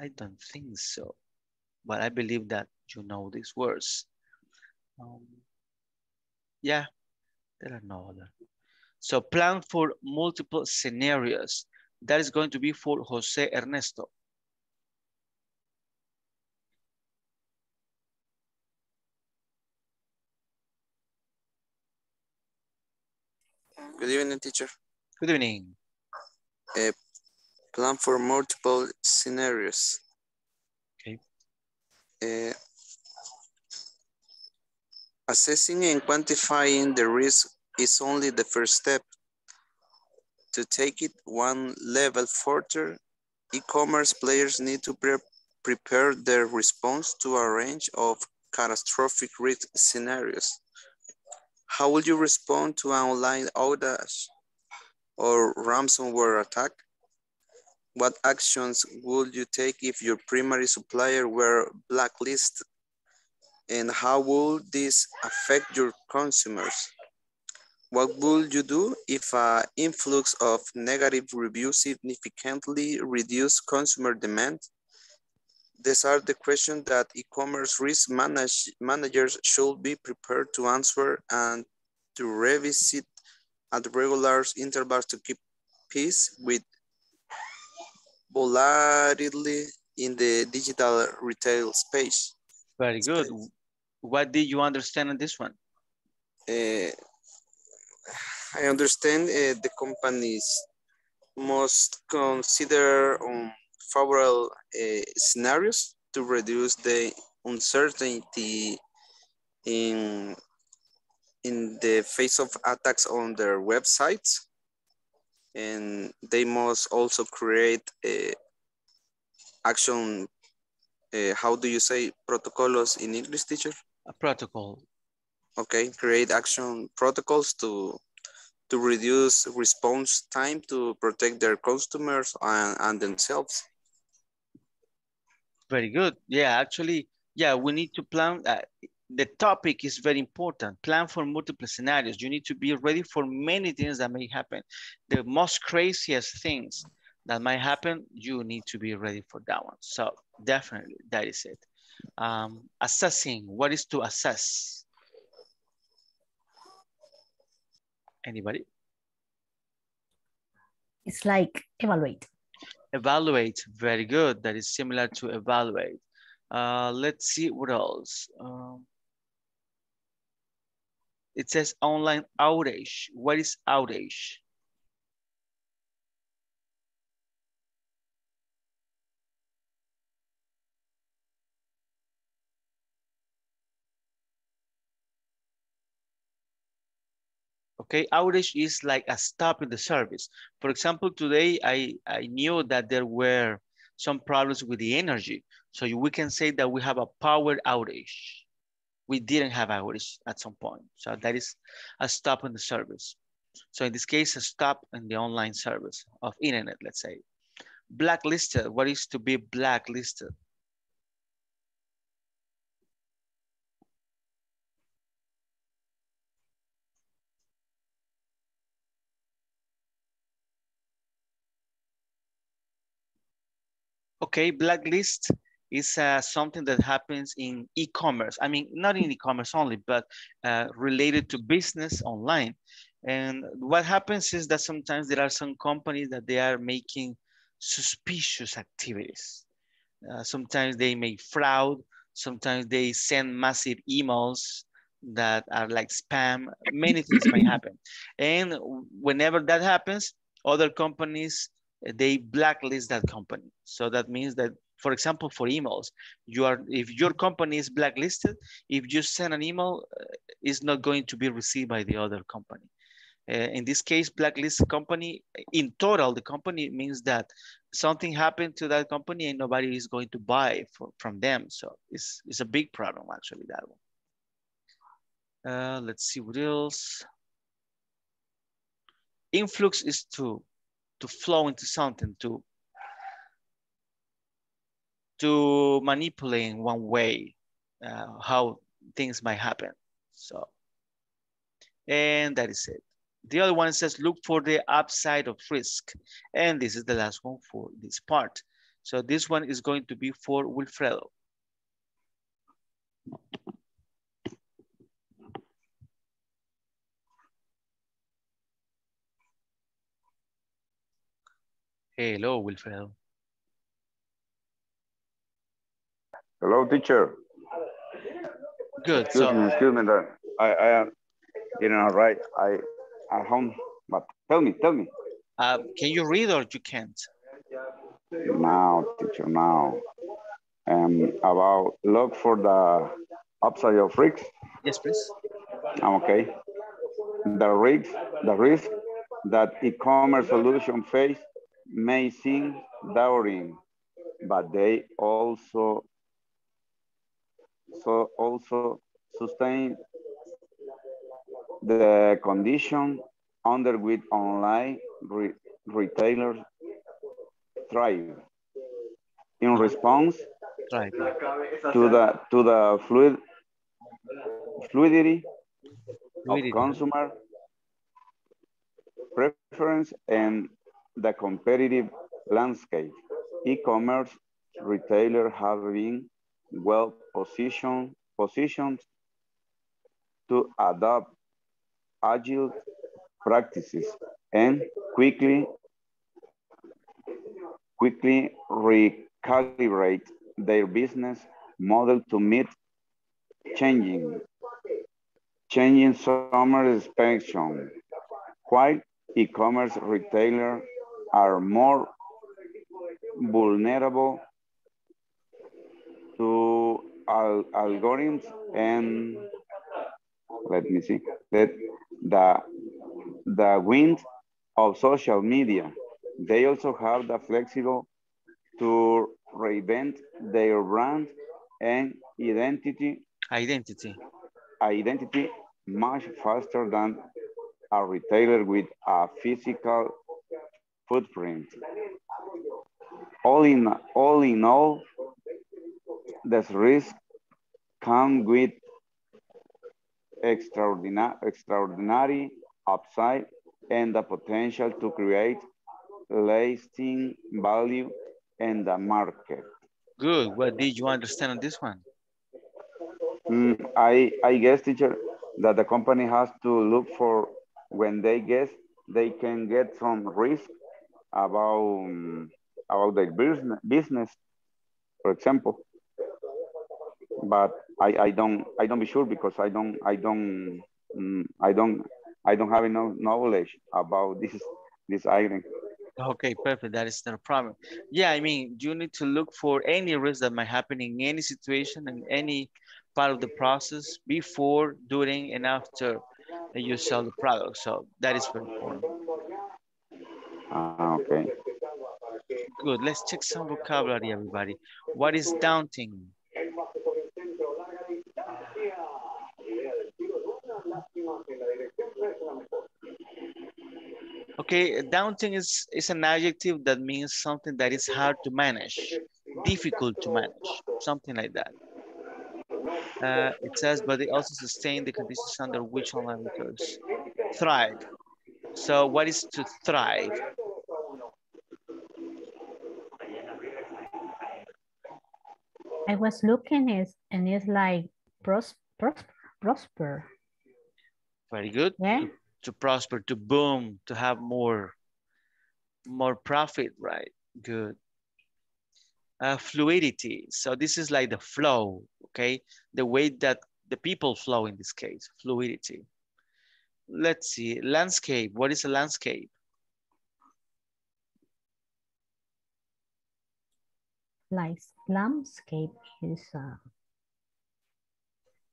I don't think so, but I believe that you know these words. Um, yeah, there are no other. So plan for multiple scenarios. That is going to be for Jose Ernesto. Good evening, teacher. Good evening. Uh, plan for multiple scenarios. Okay. Uh, assessing and quantifying the risk is only the first step. To take it one level further, e-commerce players need to pre prepare their response to a range of catastrophic risk scenarios. How would you respond to an online outage or ransomware attack? What actions would you take if your primary supplier were blacklisted? And how would this affect your consumers? What would you do if an influx of negative reviews significantly reduced consumer demand? These are the questions that e-commerce risk manage, managers should be prepared to answer and to revisit at regular intervals to keep pace with volatility in the digital retail space. Very good. What did you understand in this one? Uh, I understand uh, the companies must consider um, favorable uh, scenarios to reduce the uncertainty in, in the face of attacks on their websites. And they must also create a action, uh, how do you say protocols in English, teacher? A protocol. Okay, create action protocols to to reduce response time to protect their customers and, and themselves. Very good. Yeah, actually, yeah, we need to plan. Uh, the topic is very important. Plan for multiple scenarios. You need to be ready for many things that may happen. The most craziest things that might happen, you need to be ready for that one. So definitely, that is it. Um, assessing, what is to assess? Anybody? It's like evaluate. Evaluate, very good. That is similar to evaluate. Uh, let's see what else. Um, it says online outage. What is outage? okay outage is like a stop in the service for example today i i knew that there were some problems with the energy so we can say that we have a power outage we didn't have outage at some point. So that is a stop in the service. So in this case a stop in the online service of internet let's say. Blacklisted what is to be blacklisted? Okay, blacklist is uh, something that happens in e-commerce. I mean, not in e-commerce only, but uh, related to business online. And what happens is that sometimes there are some companies that they are making suspicious activities. Uh, sometimes they make fraud. Sometimes they send massive emails. that are like spam, many things might *coughs* happen. And whenever that happens, other companies, they blacklist that company. So that means that, for example, for emails, you are if your company is blacklisted, if you send an email, uh, it's not going to be received by the other company. Uh, in this case, blacklist company, in total, the company means that something happened to that company and nobody is going to buy for, from them. So it's, it's a big problem, actually, that one. Uh, let's see what else. Influx is to, to flow into something, to, to manipulate in one way uh, how things might happen. So, and that is it. The other one says, look for the upside of risk. And this is the last one for this part. So this one is going to be for Wilfredo. Hello, Wilfredo. Hello, teacher. Good. Excuse so, me, excuse me. That I, I am getting all right. I at home, but tell me, tell me. Uh, can you read or you can't? Now, teacher, now. Um, about look for the upside of risks. Yes, please. I'm okay. The risk, the risk that e-commerce solution face may seem daunting, but they also so also sustain the condition under which online re retailers thrive. In response right. to the to the fluid fluidity, Fluidity. of consumer preference and the competitive landscape, e-commerce retailers have been well positioned positioned to adopt agile practices and quickly quickly recalibrate their business model to meet changing changing summer expectations. While e-commerce retailers are more vulnerable to al algorithms and let me see that the the wind of social media they also have the flexible to reinvent their brand and identity Identity. identity much faster than a retailer with a physical footprint. All in all, in all this risk come with extraordinary, extraordinary upside and the potential to create lasting value in the market. Good. What did you understand on this one? Mm, I, I guess, teacher, that the company has to look for when they guess they can get some risk about um, about their business, business, for example. But I, I don't I don't be sure because I don't I don't um, I don't I don't have enough knowledge about this this item. Okay, perfect. That is not a problem. Yeah, I mean, you need to look for any risk that might happen in any situation and any part of the process before, during, and after you sell the product. So that is very important. Ah, okay. Good. Let's check some vocabulary, everybody. What is daunting? Okay, daunting is, is an adjective that means something that is hard to manage, difficult to manage, something like that. Uh, it says, but they also sustain the conditions under which online occurs. thrive. So what is to thrive? I was looking is and it's like pros, pros, prosper. Very good. Yeah. To, prosper, to boom, to have more, more profit, right? Good. Uh, fluidity. So this is like the flow, okay? The way that the people flow in this case, fluidity. Let's see, landscape. What is a landscape? Like landscape is a,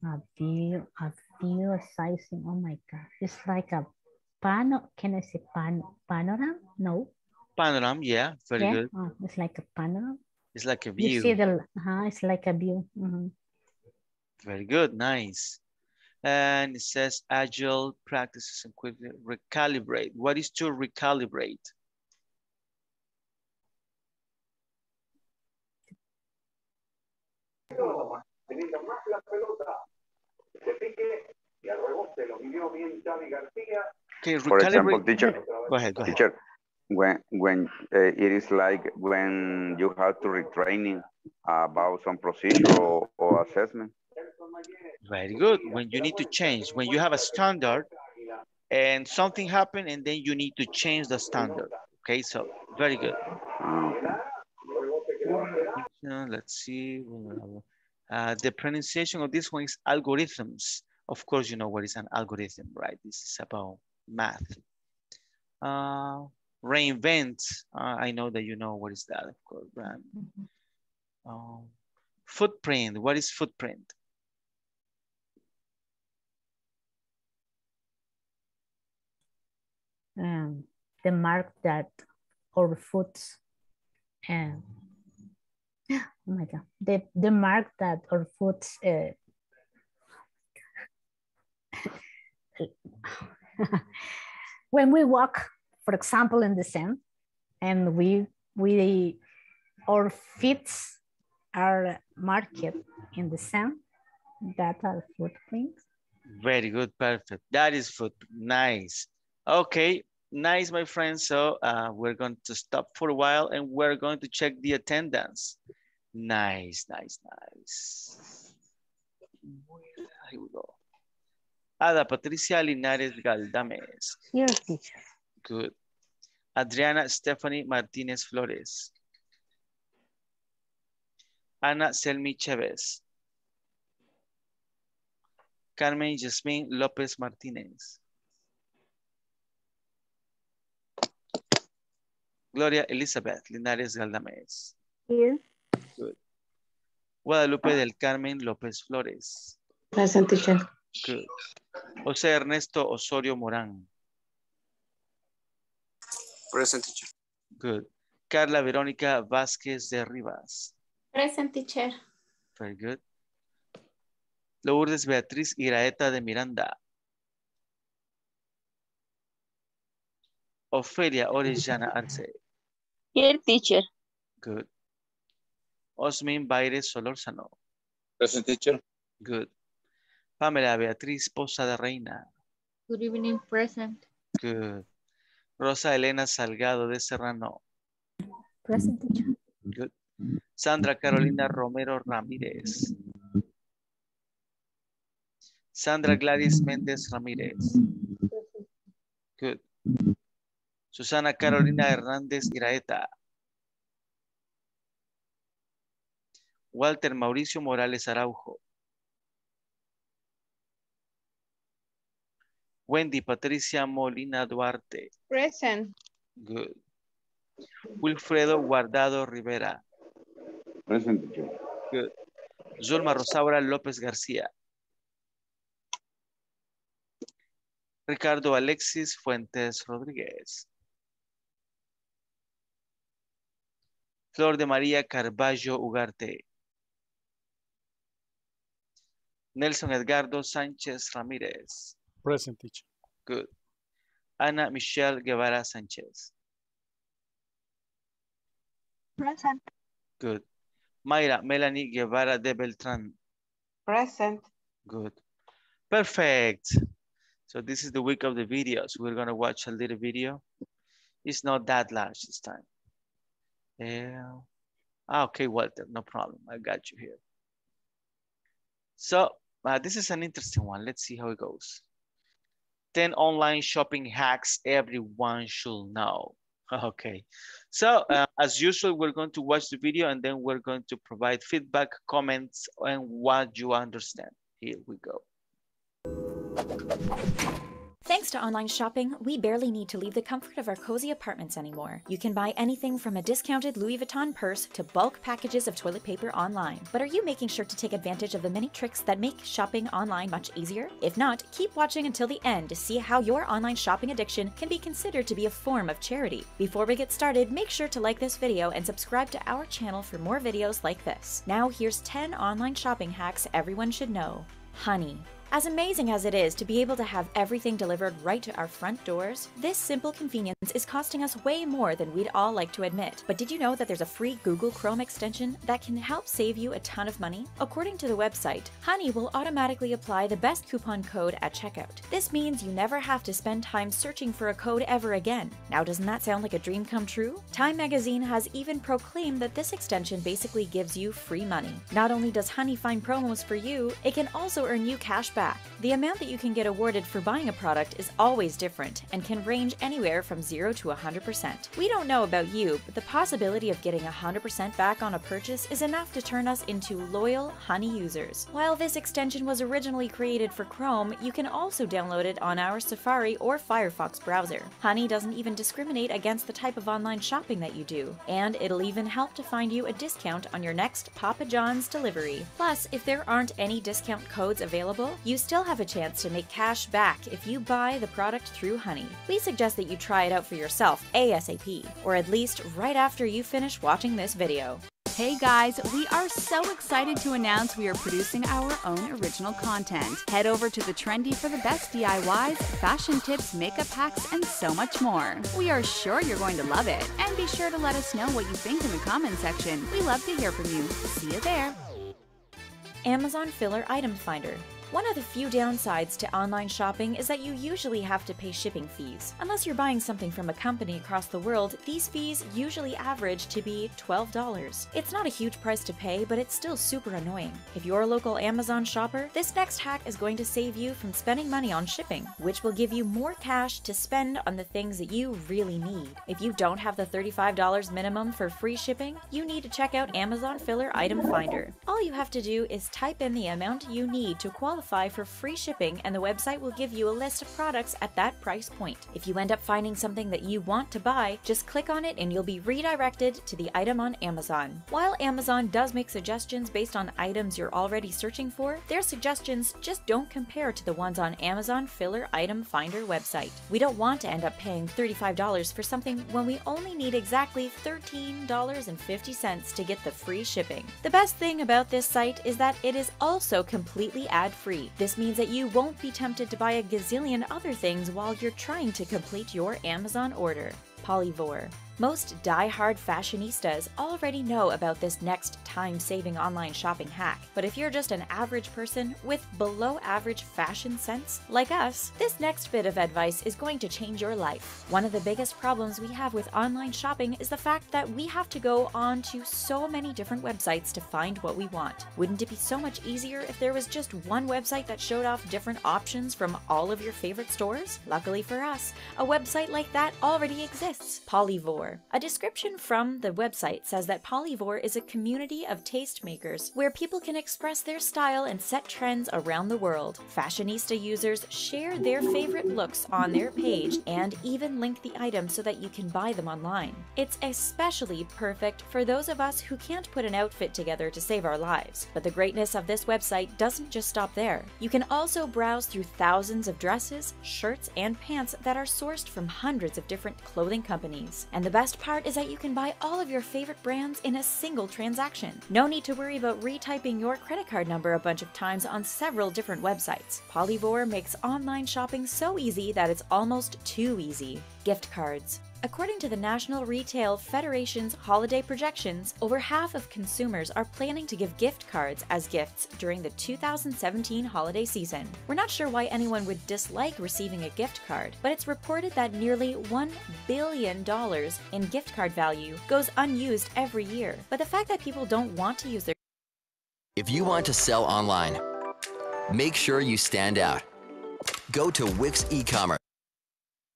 a view, a view sizing. Oh my God. It's like a pano, can I say pan, panorama? No. Panorama, yeah, very yeah? good. Oh, it's like a panorama. It's like a view. You see the, uh, it's like a view. Mhm. Very good, nice. And it says agile practices and quickly recalibrate. What is to recalibrate? Okay, For example, recalibrate. teacher, Go ahead, go ahead. teacher, when when uh, it is like when you have to retraining about some procedure or, or assessment. Very good. When you need to change, when you have a standard and something happened and then you need to change the standard. Okay, so very good. Uh, let's see. Uh, the pronunciation of this one is algorithms. Of course, you know what is an algorithm, right? This is about math. Uh, reinvent. Uh, I know that you know what is that, of course. Brand. Um, footprint. What is footprint? um, the mark that our foot *gasps* oh my god the the mark that our foot uh, when we walk for example in the sand and we we our feet are marked in the sand that are footprints Very good, perfect. That is foot, nice. Okay, nice, my friends. So uh, we're going to stop for a while and we're going to check the attendance. Nice, nice, nice. Here we go. Ada Patricia Linares Galdames. Teacher. Good. Adriana Stephanie Martinez Flores. Ana Selmi Chavez. Carmen Yasmin López Martínez. Gloria Elizabeth Linares Galdames. Here. Good. Guadalupe del Carmen López Flores. Present teacher. Good. José Ernesto Osorio Morán. Present teacher. Good. Carla Verónica Vázquez de Rivas. Present teacher. Very good. Lourdes Beatriz Iraeta de Miranda. Ofelia Orellana Arce. Here, teacher. Good. Osmin Baires Solórzano. Present teacher. Good. Pamela Beatriz Posada Reina. Good evening, present. Good. Rosa Elena Salgado de Serrano. Present. Good. Sandra Carolina Romero Ramírez. Sandra Gladys Méndez Ramírez. Good. Susana Carolina Hernández Iraeta. Walter Mauricio Morales Araujo. Wendy Patricia Molina Duarte. Present. Good. Wilfredo Guardado Rivera. Present. Good. Zulma Rosaura López García. Ricardo Alexis Fuentes Rodríguez. Flor de María Carballo Ugarte. Nelson Edgardo Sánchez Ramírez. Present teacher. Good. Ana Michelle Guevara Sánchez. Present. Good. Mayra Melanie Guevara de Beltrán. Present. Good. Perfect. So this is the week of the videos. We're gonna watch a little video. It's not that large this time. Yeah. Ah, okay, Walter, no problem. I got you here. So uh, this is an interesting one. Let's see how it goes. 10 online shopping hacks everyone should know. *laughs* Okay, so uh, as usual, we're going to watch the video and then we're going to provide feedback, comments, and what you understand. Here we go. Thanks to online shopping, we barely need to leave the comfort of our cozy apartments anymore. You can buy anything from a discounted Louis Vuitton purse to bulk packages of toilet paper online. But are you making sure to take advantage of the many tricks that make shopping online much easier? If not, keep watching until the end to see how your online shopping addiction can be considered to be a form of charity. Before we get started, make sure to like this video and subscribe to our channel for more videos like this. Now here's 10 online shopping hacks everyone should know. Honey. As amazing as it is to be able to have everything delivered right to our front doors, this simple convenience is costing us way more than we'd all like to admit. But did you know that there's a free Google Chrome extension that can help save you a ton of money? According to the website, Honey will automatically apply the best coupon code at checkout. This means you never have to spend time searching for a code ever again. Now, doesn't that sound like a dream come true? Time magazine has even proclaimed that this extension basically gives you free money. Not only does Honey find promos for you, it can also earn you cash back. The amount that you can get awarded for buying a product is always different and can range anywhere from 0 to 100%. We don't know about you, but the possibility of getting 100% back on a purchase is enough to turn us into loyal Honey users. While this extension was originally created for Chrome, you can also download it on our Safari or Firefox browser. Honey doesn't even discriminate against the type of online shopping that you do, and it'll even help to find you a discount on your next Papa John's delivery. Plus, if there aren't any discount codes available, you still have a chance to make cash back if you buy the product through Honey. We suggest that you try it out for yourself ASAP, or at least right after you finish watching this video. Hey guys, we are so excited to announce we are producing our own original content. Head over to the Trendy for the best DIYs, fashion tips, makeup hacks, and so much more. We are sure you're going to love it. And be sure to let us know what you think in the comment section. We love to hear from you. See you there. Amazon Filler Item Finder. One of the few downsides to online shopping is that you usually have to pay shipping fees. Unless you're buying something from a company across the world, these fees usually average to be $12. It's not a huge price to pay, but it's still super annoying. If you're a local Amazon shopper, this next hack is going to save you from spending money on shipping, which will give you more cash to spend on the things that you really need. If you don't have the $35 minimum for free shipping, you need to check out Amazon Filler Item Finder. All you have to do is type in the amount you need to qualify for free shipping and the website will give you a list of products at that price point. If you end up finding something that you want to buy, just click on it and you'll be redirected to the item on Amazon. While Amazon does make suggestions based on items you're already searching for, their suggestions just don't compare to the ones on Amazon Filler Item Finder website. We don't want to end up paying $35 for something when we only need exactly $13.50 to get the free shipping. The best thing about this site is that it is also completely ad-free. This means that you won't be tempted to buy a gazillion other things while you're trying to complete your Amazon order. Polyvore. Most die-hard fashionistas already know about this next time-saving online shopping hack, but if you're just an average person with below-average fashion sense, like us, this next bit of advice is going to change your life. One of the biggest problems we have with online shopping is the fact that we have to go on to so many different websites to find what we want. Wouldn't it be so much easier if there was just one website that showed off different options from all of your favorite stores? Luckily for us, a website like that already exists, Polyvore. A description from the website says that Polyvore is a community of tastemakers where people can express their style and set trends around the world. Fashionista users share their favorite looks on their page and even link the items so that you can buy them online. It's especially perfect for those of us who can't put an outfit together to save our lives. But the greatness of this website doesn't just stop there. You can also browse through thousands of dresses, shirts, and pants that are sourced from hundreds of different clothing companies. And the best part is that you can buy all of your favorite brands in a single transaction. No need to worry about retyping your credit card number a bunch of times on several different websites. Polyvore makes online shopping so easy that it's almost too easy. Gift cards. According to the National Retail Federation's holiday projections, over half of consumers are planning to give gift cards as gifts during the 2017 holiday season. We're not sure why anyone would dislike receiving a gift card, but it's reported that nearly $1 billion in gift card value goes unused every year. But the fact that people don't want to use their If you want to sell online, make sure you stand out. Go to Wix e-commerce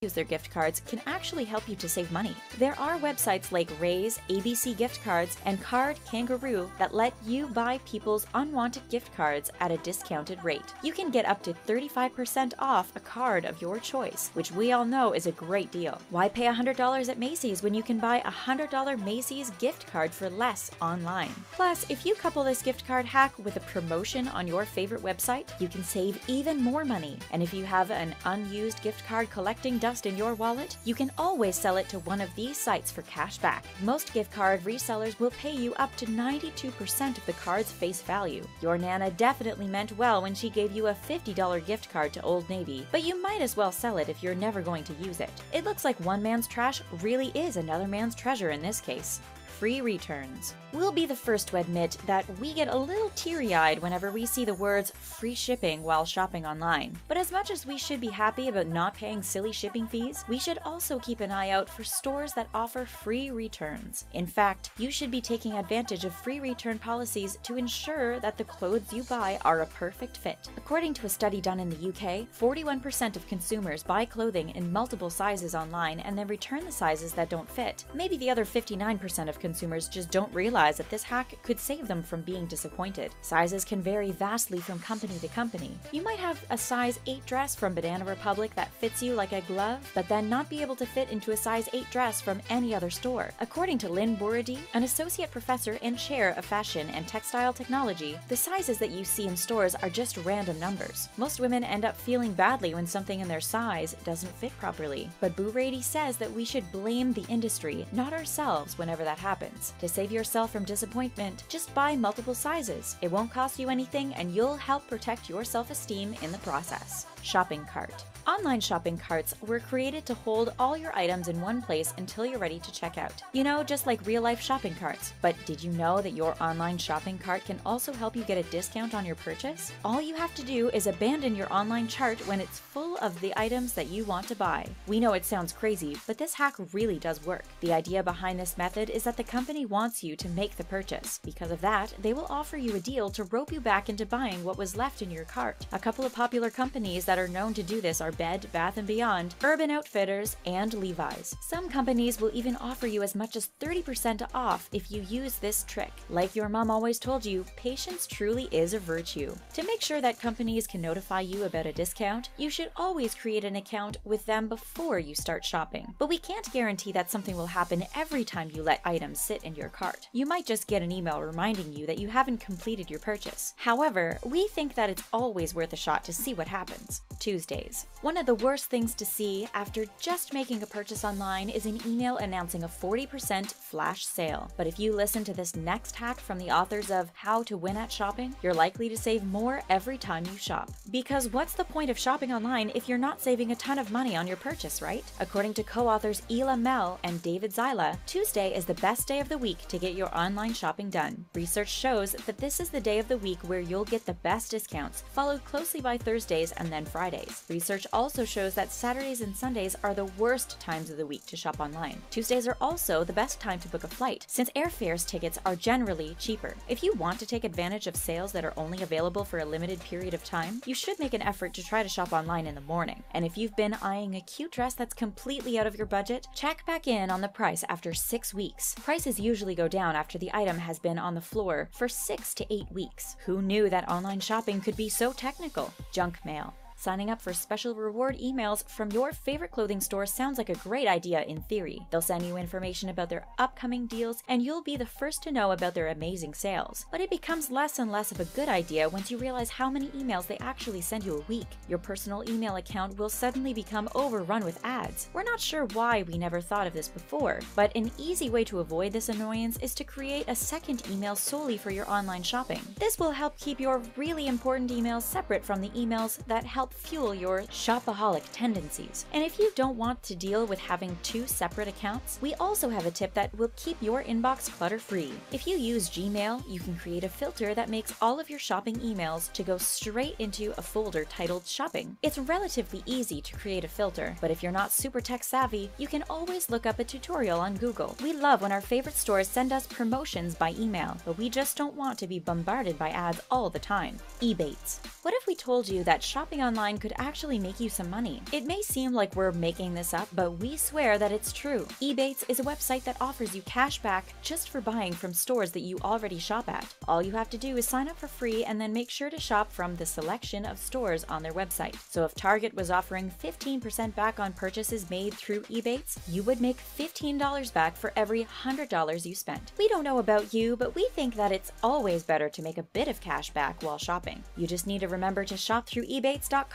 use their gift cards can actually help you to save money. There are websites like Raise, ABC Gift Cards, and Card Kangaroo that let you buy people's unwanted gift cards at a discounted rate. You can get up to 35% off a card of your choice, which we all know is a great deal. Why pay $100 at Macy's when you can buy a $100 Macy's gift card for less online? Plus, if you couple this gift card hack with a promotion on your favorite website, you can save even more money. And if you have an unused gift card collecting dust in your wallet, you can always sell it to one of these sites for cash back. Most gift card resellers will pay you up to 92% of the card's face value. Your Nana definitely meant well when she gave you a $50 gift card to Old Navy, but you might as well sell it if you're never going to use it. It looks like one man's trash really is another man's treasure in this case free returns. We'll be the first to admit that we get a little teary eyed whenever we see the words free shipping while shopping online. But as much as we should be happy about not paying silly shipping fees, we should also keep an eye out for stores that offer free returns. In fact, you should be taking advantage of free return policies to ensure that the clothes you buy are a perfect fit. According to a study done in the UK, 41% of consumers buy clothing in multiple sizes online and then return the sizes that don't fit. Maybe the other 59% of consumers just don't realize that this hack could save them from being disappointed. Sizes can vary vastly from company to company. You might have a size 8 dress from Banana Republic that fits you like a glove, but then not be able to fit into a size 8 dress from any other store. According to Lynn Boorady, an associate professor and chair of fashion and textile technology, the sizes that you see in stores are just random numbers. Most women end up feeling badly when something in their size doesn't fit properly. But Boorady says that we should blame the industry, not ourselves, whenever that happens happens. To save yourself from disappointment, just buy multiple sizes. It won't cost you anything and you'll help protect your self esteem in the process. Shopping cart. Online shopping carts were created to hold all your items in one place until you're ready to check out. You know, just like real life shopping carts. But did you know that your online shopping cart can also help you get a discount on your purchase? All you have to do is abandon your online chart when it's full of the items that you want to buy. We know it sounds crazy, but this hack really does work. The idea behind this method is that the company wants you to make the purchase. Because of that, they will offer you a deal to rope you back into buying what was left in your cart. A couple of popular companies that are known to do this are Bed, Bath & Beyond, Urban Outfitters, and Levi's. Some companies will even offer you as much as 30% off if you use this trick. Like your mom always told you, patience truly is a virtue. To make sure that companies can notify you about a discount, you should always create an account with them before you start shopping. But we can't guarantee that something will happen every time you let items sit in your cart. You might just get an email reminding you that you haven't completed your purchase. However, we think that it's always worth a shot to see what happens. Tuesdays. One of the worst things to see after just making a purchase online is an email announcing a 40% flash sale. But if you listen to this next hack from the authors of How to Win at Shopping, you're likely to save more every time you shop. Because what's the point of shopping online if you're not saving a ton of money on your purchase, right? According to co-authors Ela Mel and David Zyla, Tuesday is the best day of the week to get your online shopping done. Research shows that this is the day of the week where you'll get the best discounts, followed closely by Thursdays and then Fridays. Research also shows that Saturdays and Sundays are the worst times of the week to shop online. Tuesdays are also the best time to book a flight, since airfares tickets are generally cheaper. If you want to take advantage of sales that are only available for a limited period of time, you should make an effort to try to shop online in the morning. And if you've been eyeing a cute dress that's completely out of your budget, check back in on the price after six weeks. Prices usually go down after the item has been on the floor for six to eight weeks. Who knew that online shopping could be so technical? Junk mail. Signing up for special reward emails from your favorite clothing store sounds like a great idea in theory. They'll send you information about their upcoming deals, and you'll be the first to know about their amazing sales. But it becomes less and less of a good idea once you realize how many emails they actually send you a week. Your personal email account will suddenly become overrun with ads. We're not sure why we never thought of this before, but an easy way to avoid this annoyance is to create a second email solely for your online shopping. This will help keep your really important emails separate from the emails that help fuel your shopaholic tendencies. And if you don't want to deal with having two separate accounts, we also have a tip that will keep your inbox clutter-free. If you use Gmail, you can create a filter that makes all of your shopping emails to go straight into a folder titled Shopping. It's relatively easy to create a filter, but if you're not super tech savvy, you can always look up a tutorial on Google. We love when our favorite stores send us promotions by email, but we just don't want to be bombarded by ads all the time. Ebates. What if we told you that shopping online online could actually make you some money. It may seem like we're making this up, but we swear that it's true. Ebates is a website that offers you cash back just for buying from stores that you already shop at. All you have to do is sign up for free and then make sure to shop from the selection of stores on their website. So if Target was offering 15% back on purchases made through Ebates, you would make $15 back for every $100 you spent. We don't know about you, but we think that it's always better to make a bit of cash back while shopping. You just need to remember to shop through ebates.com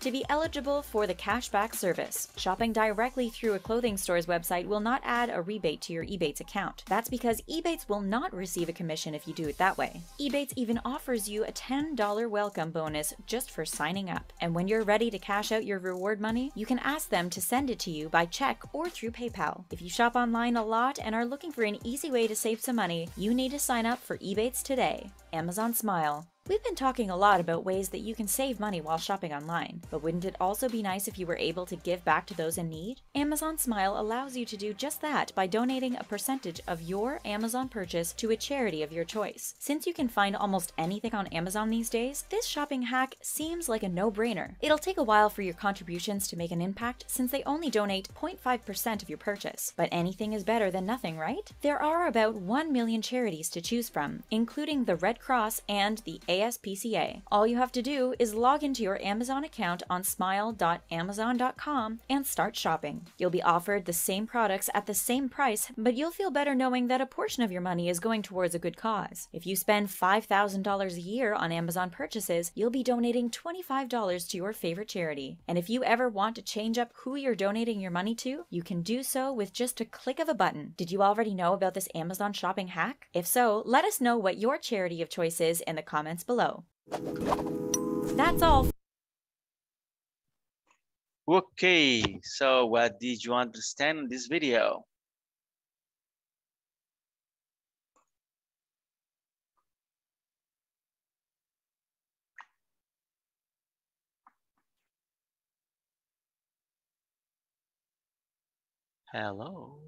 to be eligible for the cashback service. Shopping directly through a clothing store's website will not add a rebate to your Ebates account. That's because Ebates will not receive a commission if you do it that way. Ebates even offers you a $10 welcome bonus just for signing up. And when you're ready to cash out your reward money, you can ask them to send it to you by check or through PayPal. If you shop online a lot and are looking for an easy way to save some money, you need to sign up for Ebates today. Amazon Smile. We've been talking a lot about ways that you can save money while shopping online, but wouldn't it also be nice if you were able to give back to those in need? Amazon Smile allows you to do just that by donating a percentage of your Amazon purchase to a charity of your choice. Since you can find almost anything on Amazon these days, this shopping hack seems like a no-brainer. It'll take a while for your contributions to make an impact since they only donate 0.5% of your purchase, but anything is better than nothing, right? There are about 1 million charities to choose from, including the Red Cross and the ASPCA. All you have to do is log into your Amazon account on smile.amazon.com and start shopping. You'll be offered the same products at the same price, but you'll feel better knowing that a portion of your money is going towards a good cause. If you spend $5,000 a year on Amazon purchases, you'll be donating $25 to your favorite charity. And if you ever want to change up who you're donating your money to, you can do so with just a click of a button. Did you already know about this Amazon shopping hack? If so, let us know what your charity of choice is in the comments below. That's all. Okay, so what did you understand in this video? Hello.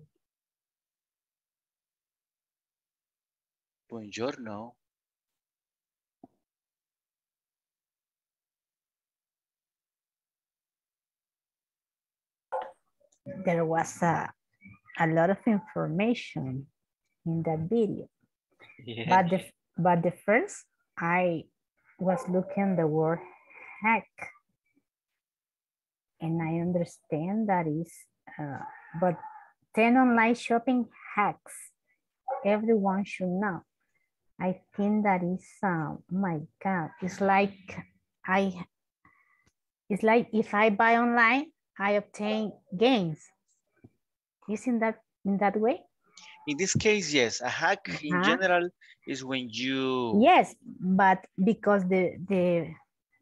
Buongiorno. There was a, a lot of information in that video. Yeah. But the but the first I was looking the word hack. And I understand that is uh, but 10 online shopping hacks everyone should know. I think that is uh, my God, it's like I it's like if I buy online, I obtain gains. Isn't that in that way? In this case, yes, a hack in Uh-huh. general is when you Yes, but because the the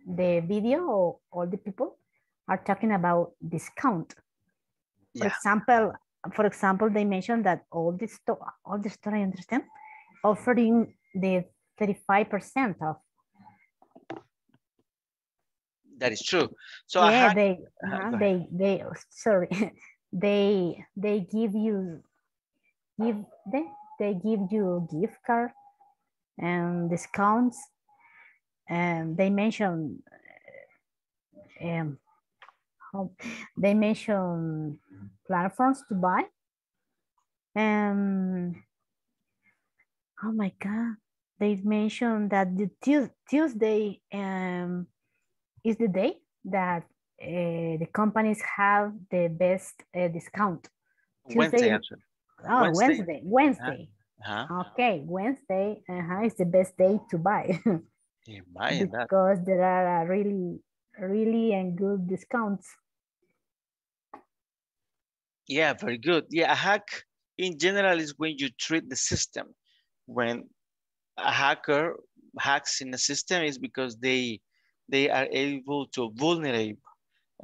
the video or all the people are talking about discount. For Yeah. example, for example, they mentioned that all the store, all the store I understand, offering the 35% off. That is true. So yeah, hack, they, ahead. they, they, sorry, *laughs* they, they give you, give, they, they give you a gift card and discounts. And they mention, uh, um, they mention platforms to buy. And, oh my God, they mentioned that the Tues- Tuesday um, is the day that uh, the companies have the best uh, discount. Wednesday, Tuesday- actually. Oh, Wednesday. Wednesday, Wednesday. Uh-huh. Okay, Wednesday uh-huh, is the best day to buy Imagine that. because there are uh, really, really and good discounts. Yeah, very good. Yeah, a hack in general is when you treat the system. When a hacker hacks in the system is because they they are able to vulnerate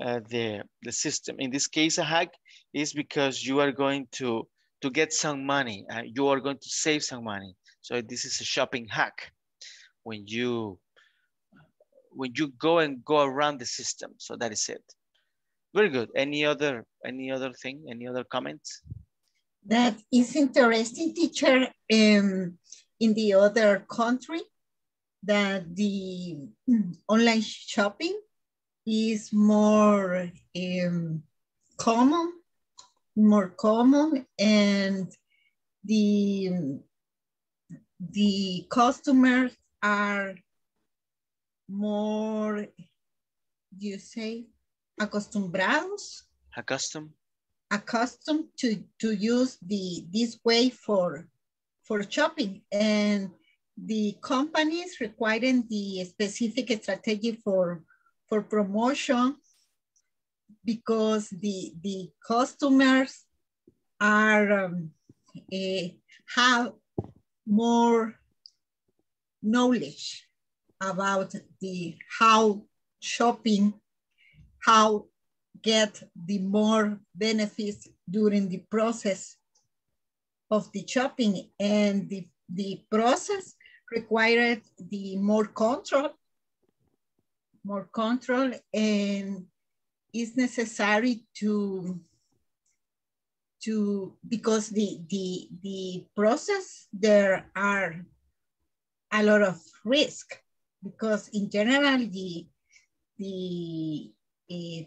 uh, the the system. In this case, a hack is because you are going to to get some money. Uh, you are going to save some money. So this is a shopping hack. When you when you go and go around the system. So that is it. Very good. Any other any other thing? Any other comments? That is interesting, teacher. Um, in the other country, that the *clears throat* online shopping is more um, common, more common, and the the customers are more, you say, acostumbrados, Accustomed? accustomed to, to use the this way for, for shopping. And the companies requiring the specific strategy for, for promotion because the, the customers are um, eh, have more knowledge about the how shopping, how get the more benefits during the process of the shopping and the, the process required the more control, more control and it's necessary to to because the the the process there are a lot of risk because in general the the uh,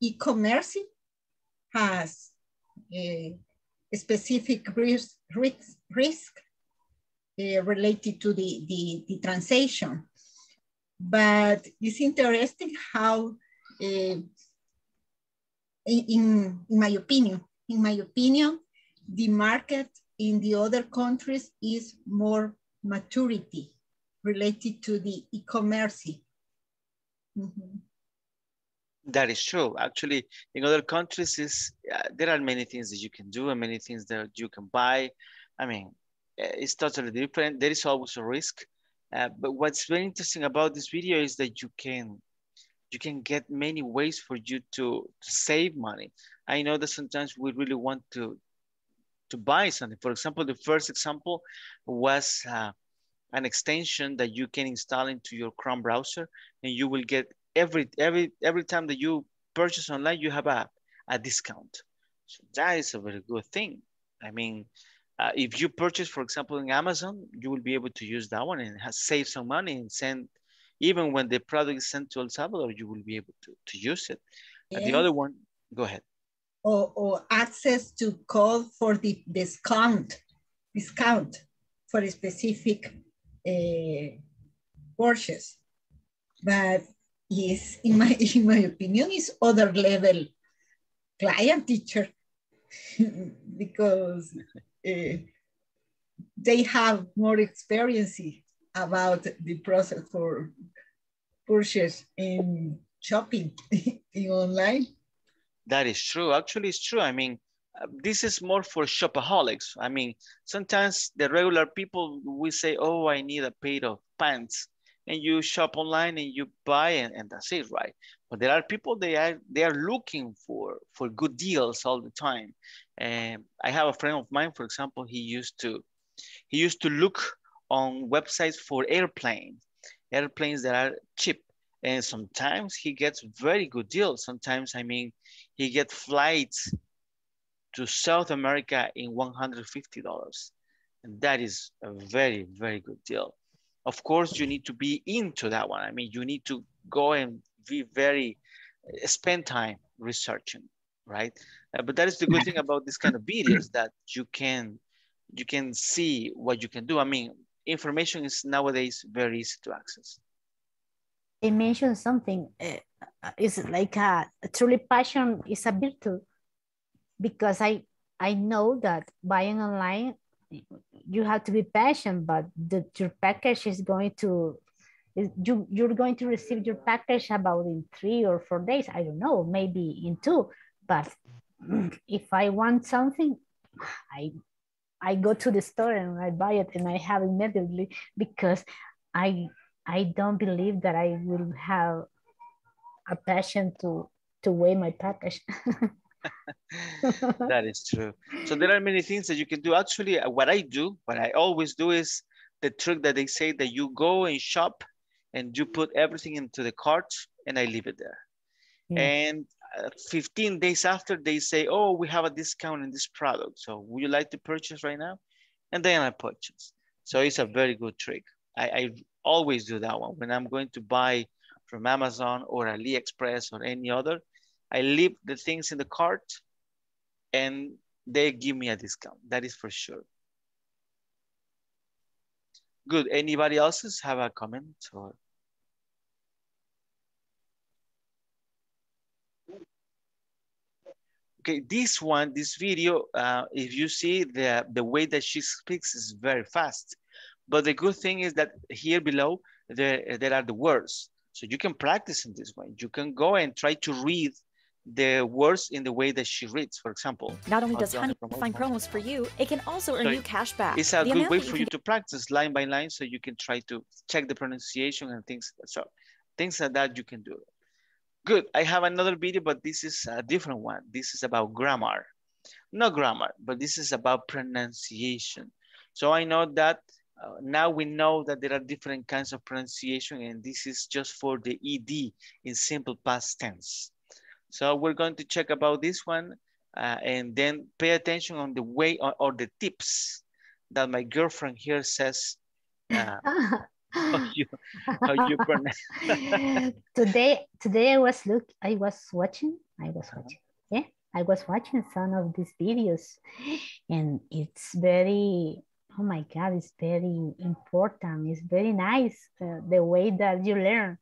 e-commerce has a, a specific risk risk, risk uh, related to the, the the transaction but it's interesting how uh, in, in my opinion in my opinion, the market in the other countries is more maturity related to the e-commerce. Mm -hmm. That is true. Actually, in other countries, is uh, there are many things that you can do and many things that you can buy. I mean, it's totally different. There is always a risk. Uh, but what's very interesting about this video is that you can you can get many ways for you to, to save money. I know that sometimes we really want to to buy something. For example, the first example was uh, an extension that you can install into your Chrome browser, and you will get every every every time that you purchase online, you have a, a discount. So that is a very good thing. I mean, uh, if you purchase, for example, in Amazon, you will be able to use that one and save some money and send even when the product is sent to El Salvador, you will be able to, to use it. Yeah. And the other one, go ahead. Or, or access to call for the discount, discount for a specific uh, purchase. But yes, in my, *laughs* in my opinion, is other level client teacher *laughs* because uh, they have more experience about the process for purchase in shopping *laughs* in online. That is true. Actually, it's true. I mean, uh, this is more for shopaholics. I mean, sometimes the regular people, we say, oh, I need a pair of pants. And you shop online and you buy and, and that's it, right? But there are people, they are they are looking for, for good deals all the time. And I have a friend of mine, for example, he used to, he used to look on websites for airplanes, airplanes that are cheap. And sometimes he gets very good deals. Sometimes, I mean, he gets flights to South America in $150. And that is a very, very good deal. Of course, you need to be into that one. I mean, you need to go and be very, spend time researching, right? Uh, but that is the good thing about this kind of videos that you can, you can see what you can do. I mean, information is nowadays very easy to access. They mentioned something. Uh, it's like a, a truly passion is a virtue because I I know that buying online you have to be patient, but the, your package is going to you you're going to receive your package about in three or four days. I don't know, maybe in two. But *clears throat* if I want something, *sighs* I I go to the store and I buy it and I have immediately because I I don't believe that I will have a passion to to weigh my package. *laughs* *laughs* that is true. So there are many things that you can do. Actually, uh, what I do, what I always do is the trick that they say that you go and shop and you put everything into the cart and I leave it there. Yeah. And uh, 15 days after they say, oh, we have a discount in this product. So would you like to purchase right now? And then I purchase. So it's a very good trick. I, I always do that one. When I'm going to buy from Amazon or AliExpress or any other, I leave the things in the cart and they give me a discount. That is for sure. Good. Anybody else have a comment or? Okay, this one, this video, uh, if you see the, the way that she speaks is very fast. But the good thing is that here below, there, there are the words. So you can practice in this way. You can go and try to read the words in the way that she reads, for example. Not only does Honey find promos for you, it can also earn So you cash back. It's a The good way for you to practice line by line so you can try to check the pronunciation and things. So things like that you can do. Good. I have another video, but this is a different one. This is about grammar. Not grammar, but this is about pronunciation. So I know that uh, now we know that there are different kinds of pronunciation and this is just for the ED in simple past tense. So we're going to check about this one uh, and then pay attention on the way or, or the tips that my girlfriend here says uh, how *laughs* you, how you pronounce. *laughs* today today I was look I was watching I was watching yeah I was watching some of these videos and it's very oh my god it's very important it's very nice uh, the way that you learn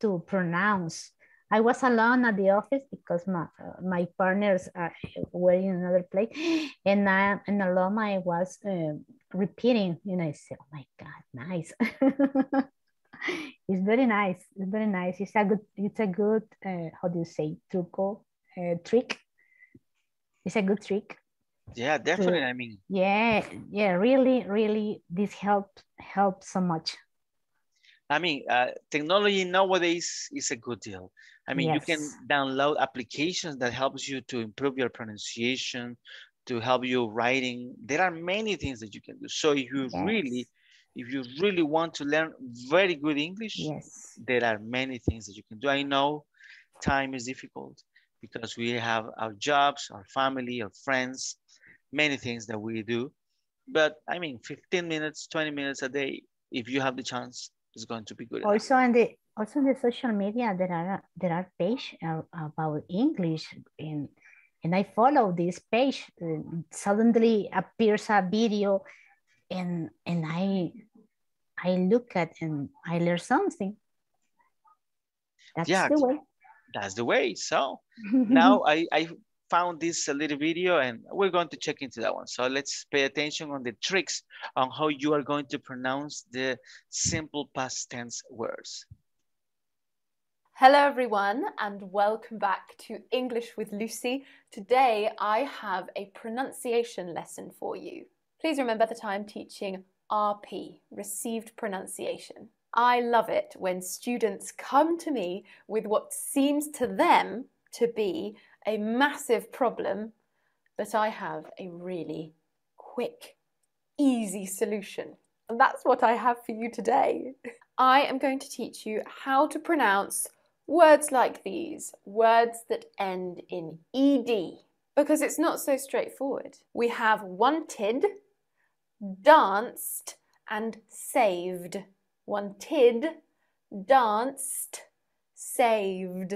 to pronounce I was alone at the office because my uh, my partners are, were in another place. *gasps* And I and alone I was uh, repeating and I said oh my god nice. *laughs* It's very nice. It's very nice. It's a good it's a good uh, how do you say truco uh, trick? It's a good trick. Yeah, definitely. I mean, yeah yeah really really this helped helped so much I mean, uh, technology nowadays is a good deal. I mean, you can download applications that helps you to improve your pronunciation, to help you writing. There are many things that you can do. So if you really, if you really want to learn very good English, yes. there are many things that you can do. I know time is difficult because we have our jobs, our family, our friends, many things that we do. But I mean, 15 minutes, 20 minutes a day, if you have the chance, is going to be good. enough. also in the also on the social media there are there are page uh, about english and and i follow this page suddenly appears a video and and i i look at and i learn something that's Yeah, the way That's the way. So *laughs* now I, I found this a little video and we're going to check into that one. So let's pay attention on the tricks on how you are going to pronounce the simple past tense words. Hello, everyone, and welcome back to English with Lucy. Today, I have a pronunciation lesson for you. Please remember that I'm teaching RP, Received Pronunciation. I love it when students come to me with what seems to them to be a massive problem, but I have a really quick, easy solution. And that's what I have for you today. I am going to teach you how to pronounce words like these, words that end in ed, because it's not so straightforward. We have wanted, danced, and saved. Wanted, danced, saved.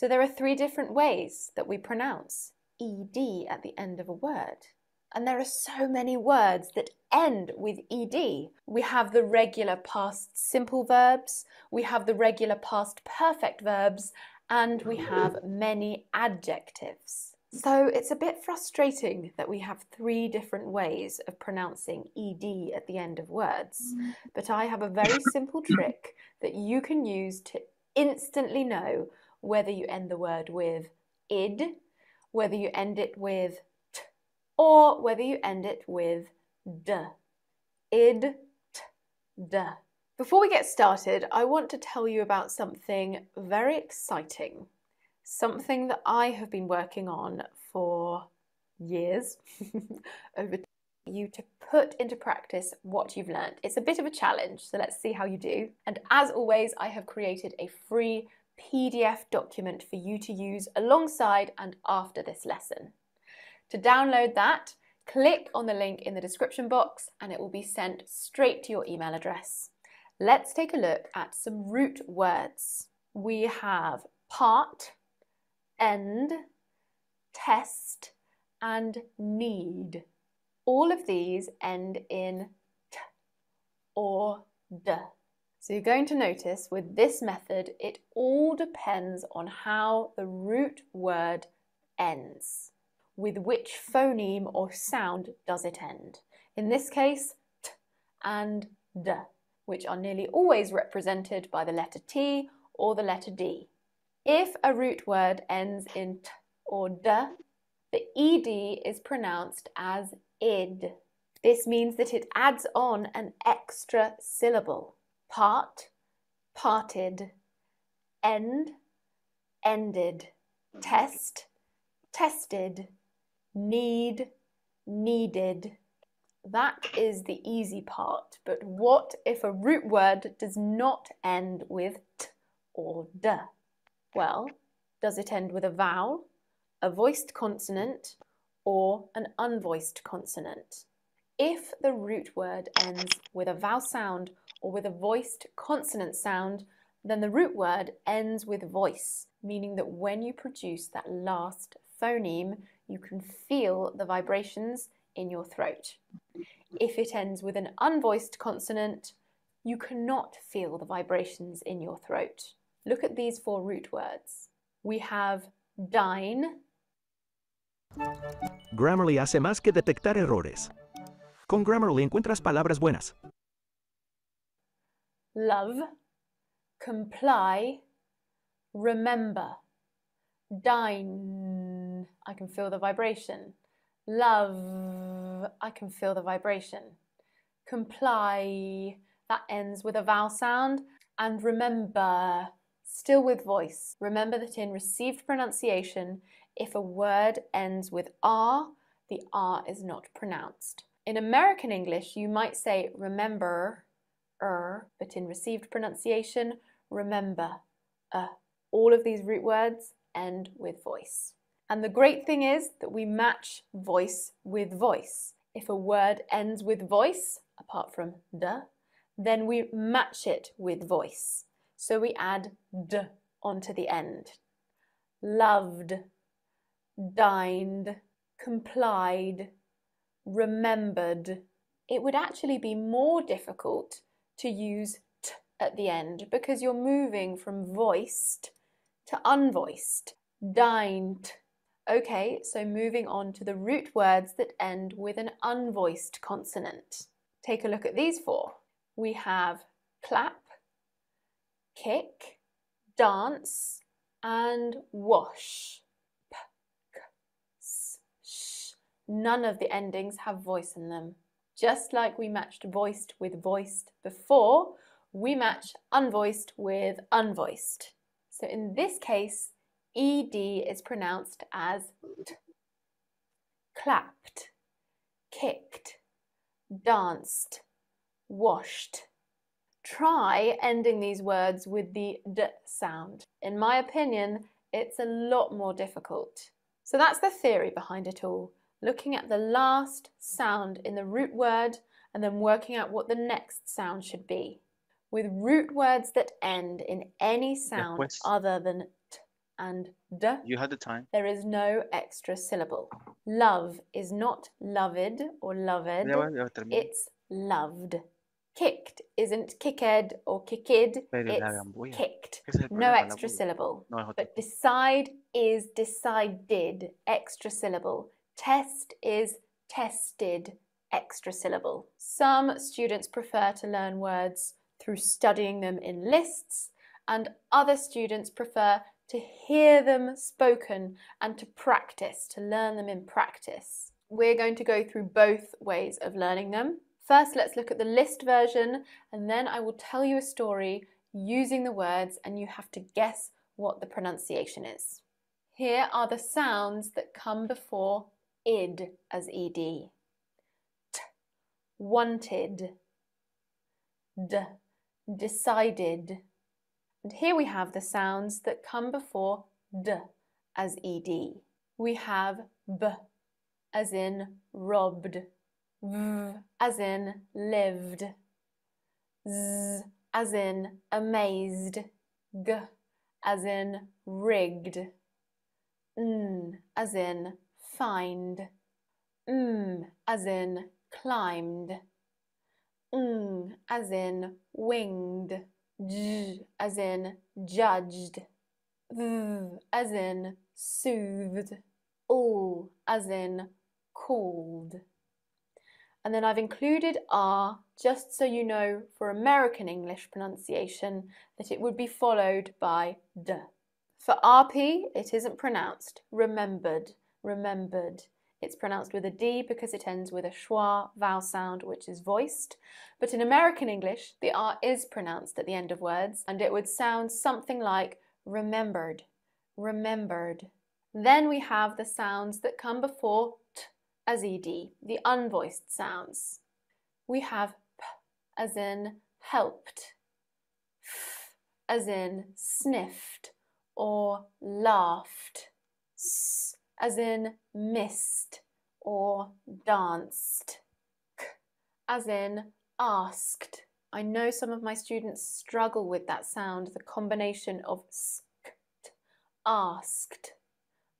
So there are three different ways that we pronounce ed at the end of a word. And there are so many words that end with ed. We have the regular past simple verbs, we have the regular past perfect verbs, and we have many adjectives. So it's a bit frustrating that we have three different ways of pronouncing ed at the end of words. But I have a very simple trick that you can use to instantly know whether you end the word with id, whether you end it with t, or whether you end it with d. Id, t, d. Before we get started, I want to tell you about something very exciting. Something that I have been working on for years *laughs* over you to put into practice what you've learned. It's a bit of a challenge, so let's see how you do. And as always, I have created a free PDF document for you to use alongside and after this lesson. To download that, click on the link in the description box and it will be sent straight to your email address. Let's take a look at some root words. we have part, end, test, and need. All of these end in t or d. So you're going to notice with this method, it all depends on how the root word ends. With which phoneme or sound does it end? In this case, t and d, which are nearly always represented by the letter T or the letter D. If a root word ends in t or d, the ed is pronounced as id. This means that it adds on an extra syllable. Part, parted. End, ended. Test, tested. Need, needed. That is the easy part, but what if a root word does not end with t or d? Well, does it end with a vowel, a voiced consonant, or an unvoiced consonant? If the root word ends with a vowel sound or with a voiced consonant sound, then the root word ends with voice, meaning that when you produce that last phoneme, you can feel the vibrations in your throat. If it ends with an unvoiced consonant, you cannot feel the vibrations in your throat. Look at these four root words. We have dine, Grammarly hace más que detectar errores. Con Grammarly encuentras palabras buenas. Love, comply, remember, dine, I can feel the vibration, love, I can feel the vibration, comply, that ends with a vowel sound, and remember, still with voice. Remember that in received pronunciation, if a word ends with R, the R is not pronounced. In American English, you might say remember, er, but in received pronunciation, remember, uh. All of these root words end with voice. And the great thing is that we match voice with voice. If a word ends with voice, apart from the, then we match it with voice. So we add d onto the end. Loved, dined, complied, remembered. It would actually be more difficult to use t at the end because you're moving from voiced to unvoiced. Dined. Okay, so moving on to the root words that end with an unvoiced consonant. Take a look at these four. We have clap, kick, dance, and wash. P, k, s, sh. None of the endings have voice in them. Just like we matched voiced with voiced before, we match unvoiced with unvoiced. So in this case, ed is pronounced as t. Clapped, kicked, danced, washed. Try ending these words with the d sound. In my opinion, it's a lot more difficult. So that's the theory behind it all, looking at the last sound in the root word and then working out what the next sound should be. With root words that end in any sound other than t and d, You had the time. there is no extra syllable. Love is not loved or loved, Ya va, ya it's loved. Kicked isn't kicked or kicked, it's kicked. No extra syllable. No es otro. But decide is decided, extra syllable. Test is tested, extra syllable. Some students prefer to learn words through studying them in lists, and other students prefer to hear them spoken and to practice, to learn them in practice. We're going to go through both ways of learning them. First, let's look at the list version, and then I will tell you a story using the words, and you have to guess what the pronunciation is. Here are the sounds that come before id as ed. T, wanted, d, decided. And here we have the sounds that come before d as ed. We have b as in robbed, v as in lived, z as in amazed, g as in rigged. N as in find. M as in climbed. Ng as in winged. J as in judged. V as in soothed. All as in called. And then I've included R just so you know for American English pronunciation that it would be followed by D. For RP, it isn't pronounced. Remembered, remembered. It's pronounced with a D because it ends with a schwa vowel sound, which is voiced. But in American English, the R is pronounced at the end of words, and it would sound something like remembered, remembered. Then we have the sounds that come before T as ED, the unvoiced sounds. We have P as in helped, F as in sniffed or laughed, S as in missed or danced, K as in asked. I know some of my students struggle with that sound, the combination of sk, asked,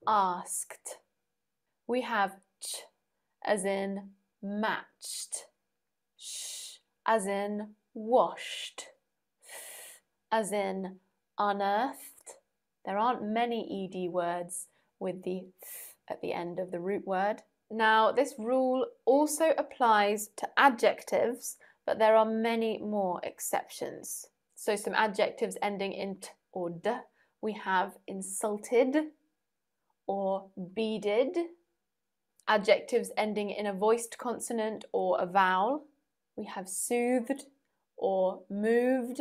asked. We have ch as in matched, sh as in washed, th as in unearthed. There aren't many ed words with the th at the end of the root word. Now, this rule also applies to adjectives, but there are many more exceptions. So, some adjectives ending in t or d we have insulted or beaded, adjectives ending in a voiced consonant or a vowel. We have soothed or moved,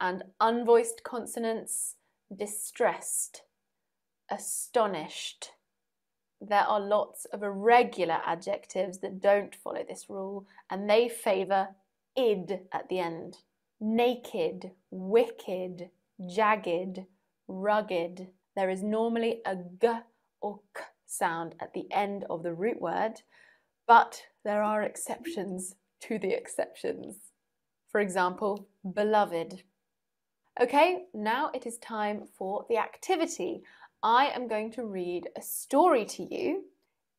and unvoiced consonants distressed, astonished. There are lots of irregular adjectives that don't follow this rule and they favour id at the end. Naked, wicked, jagged, rugged. There is normally a g or k sound at the end of the root word, but there are exceptions to the exceptions. For example, beloved. Okay, now it is time for the activity. I am going to read a story to you.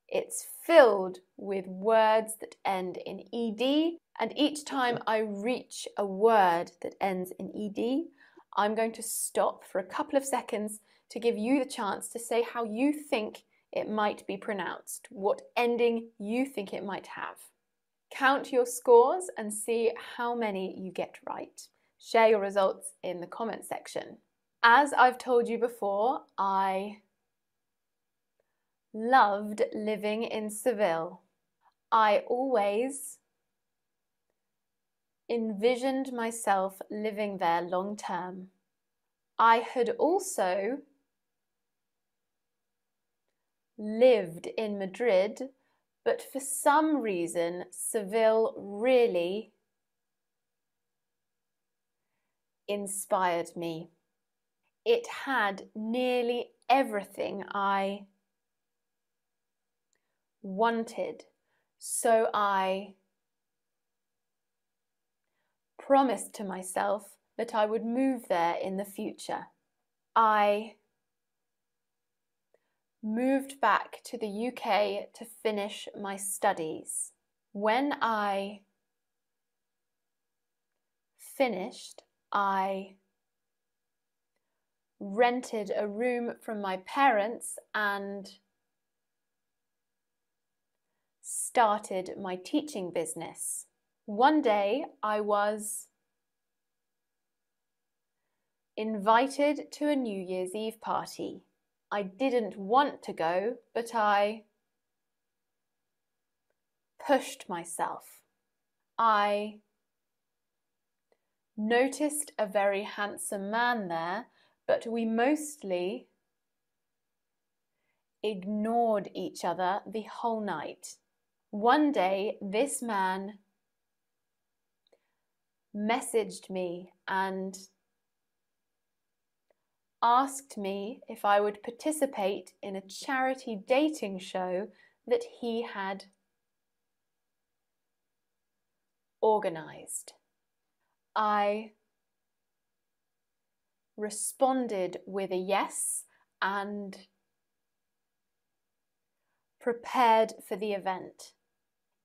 It's filled with words that end in ed, and each time I reach a word that ends in ed, I'm going to stop for a couple of seconds to give you the chance to say how you think it might be pronounced, what ending you think it might have. Count your scores and see how many you get right. Share your results in the comment section. As I've told you before, I loved living in Seville. I always envisioned myself living there long term. I had also lived in Madrid, but for some reason, Seville really inspired me. It had nearly everything I wanted, so I promised to myself that I would move there in the future. I moved back to the UK to finish my studies. When I finished, I rented a room from my parents and started my teaching business. One day I was invited to a New Year's Eve party. I didn't want to go, but I pushed myself. I noticed a very handsome man there, but we mostly ignored each other the whole night. One day, this man messaged me and asked me if I would participate in a charity dating show that he had organised. I responded with a yes and prepared for the event.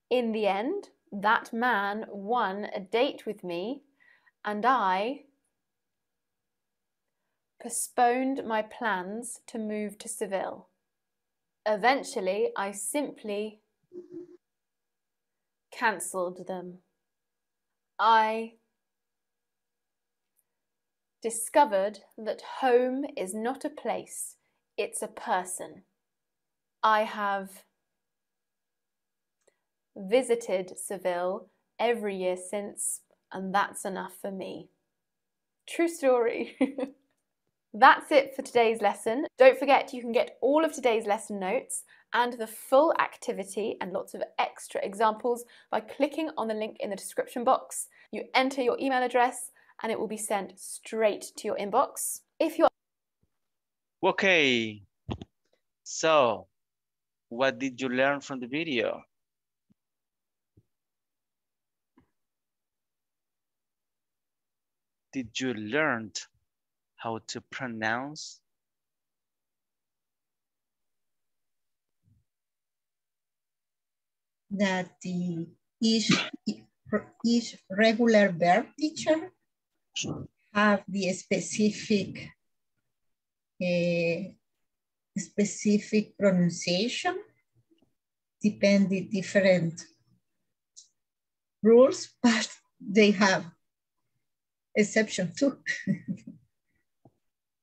In the end, that man won a date with me and I postponed my plans to move to Seville. Eventually, I simply cancelled them. I discovered that home is not a place, it's a person. I have visited Seville every year since, and that's enough for me. True story. *laughs* That's it for today's lesson. Don't forget you can get all of today's lesson notes and the full activity and lots of extra examples by clicking on the link in the description box. You enter your email address and it will be sent straight to your inbox. If you're Okay, so what did you learn from the video? Did you learn how to pronounce that the each each regular verb teacher have the specific uh, specific pronunciation depend the different rules but they have exception too *laughs*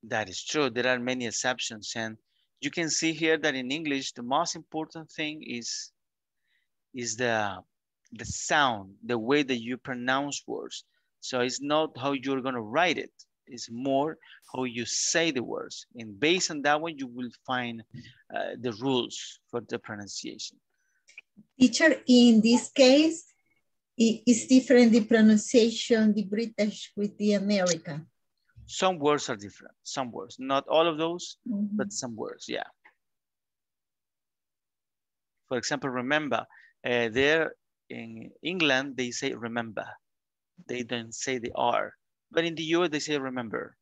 That is true. There are many exceptions. And you can see here that in English, the most important thing is, is the, the sound, the way that you pronounce words. So it's not how you're going to write it. It's more how you say the words. And based on that one, you will find uh, the rules for the pronunciation. Teacher, in this case, it's different the pronunciation, the British with the American. Some words are different, some words, not all of those, mm -hmm. but some words, yeah. For example, remember, uh, there in England, they say remember. They don't say the R. But in the US, they say remember.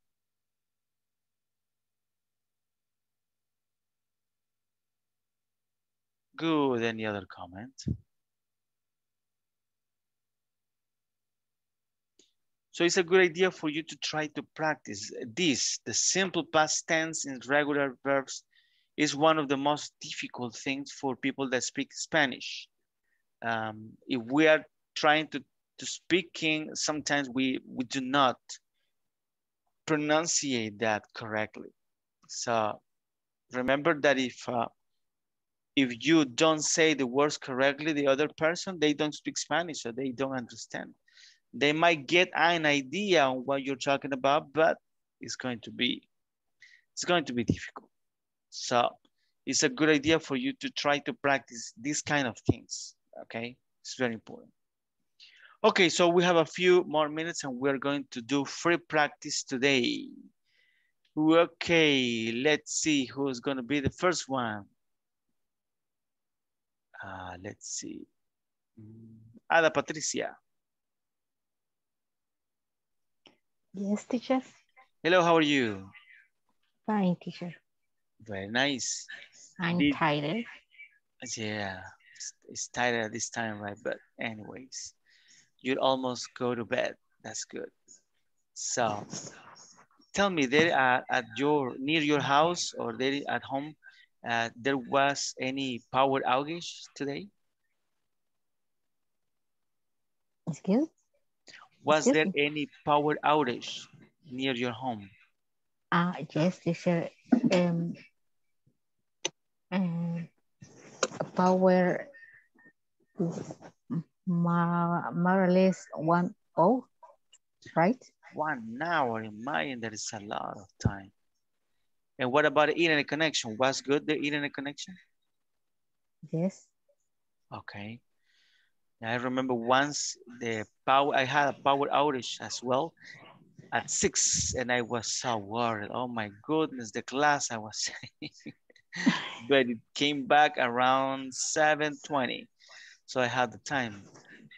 Good, any other comment? So it's a good idea for you to try to practice this. The simple past tense in regular verbs is one of the most difficult things for people that speak Spanish. Um, if we are trying to, to speaking, sometimes we, we do not pronunciate that correctly. So remember that if uh, if you don't say the words correctly, the other person, they don't speak Spanish, so they don't understand. They might get an idea on what you're talking about, but it's going to be, it's going to be difficult. So it's a good idea for you to try to practice these kind of things, okay? It's very important. Okay, so we have a few more minutes and we're going to do free practice today. Okay, let's see who's gonna be the first one. Uh, let's see. Ada Patricia. Yes, teacher. Hello, how are you? Fine, teacher. Very nice. I'm Did... tired. Yeah, it's, it's tired at this time, right? But anyways, you'd almost go to bed. That's good. So, tell me, there at, at your near your house or there at home, uh, there was any power outage today? Excuse? Was there any power outage near your home? Ah, uh, yes, teacher. Um, um, power more, more or less one oh, right? One hour in Mayan, that is a lot of time. And what about the internet connection? Was good the internet connection? Yes. Okay. I remember once the power, I had a power outage as well at six and I was so worried. Oh my goodness, the class I was *laughs* but it came back around 7.20. So I had the time.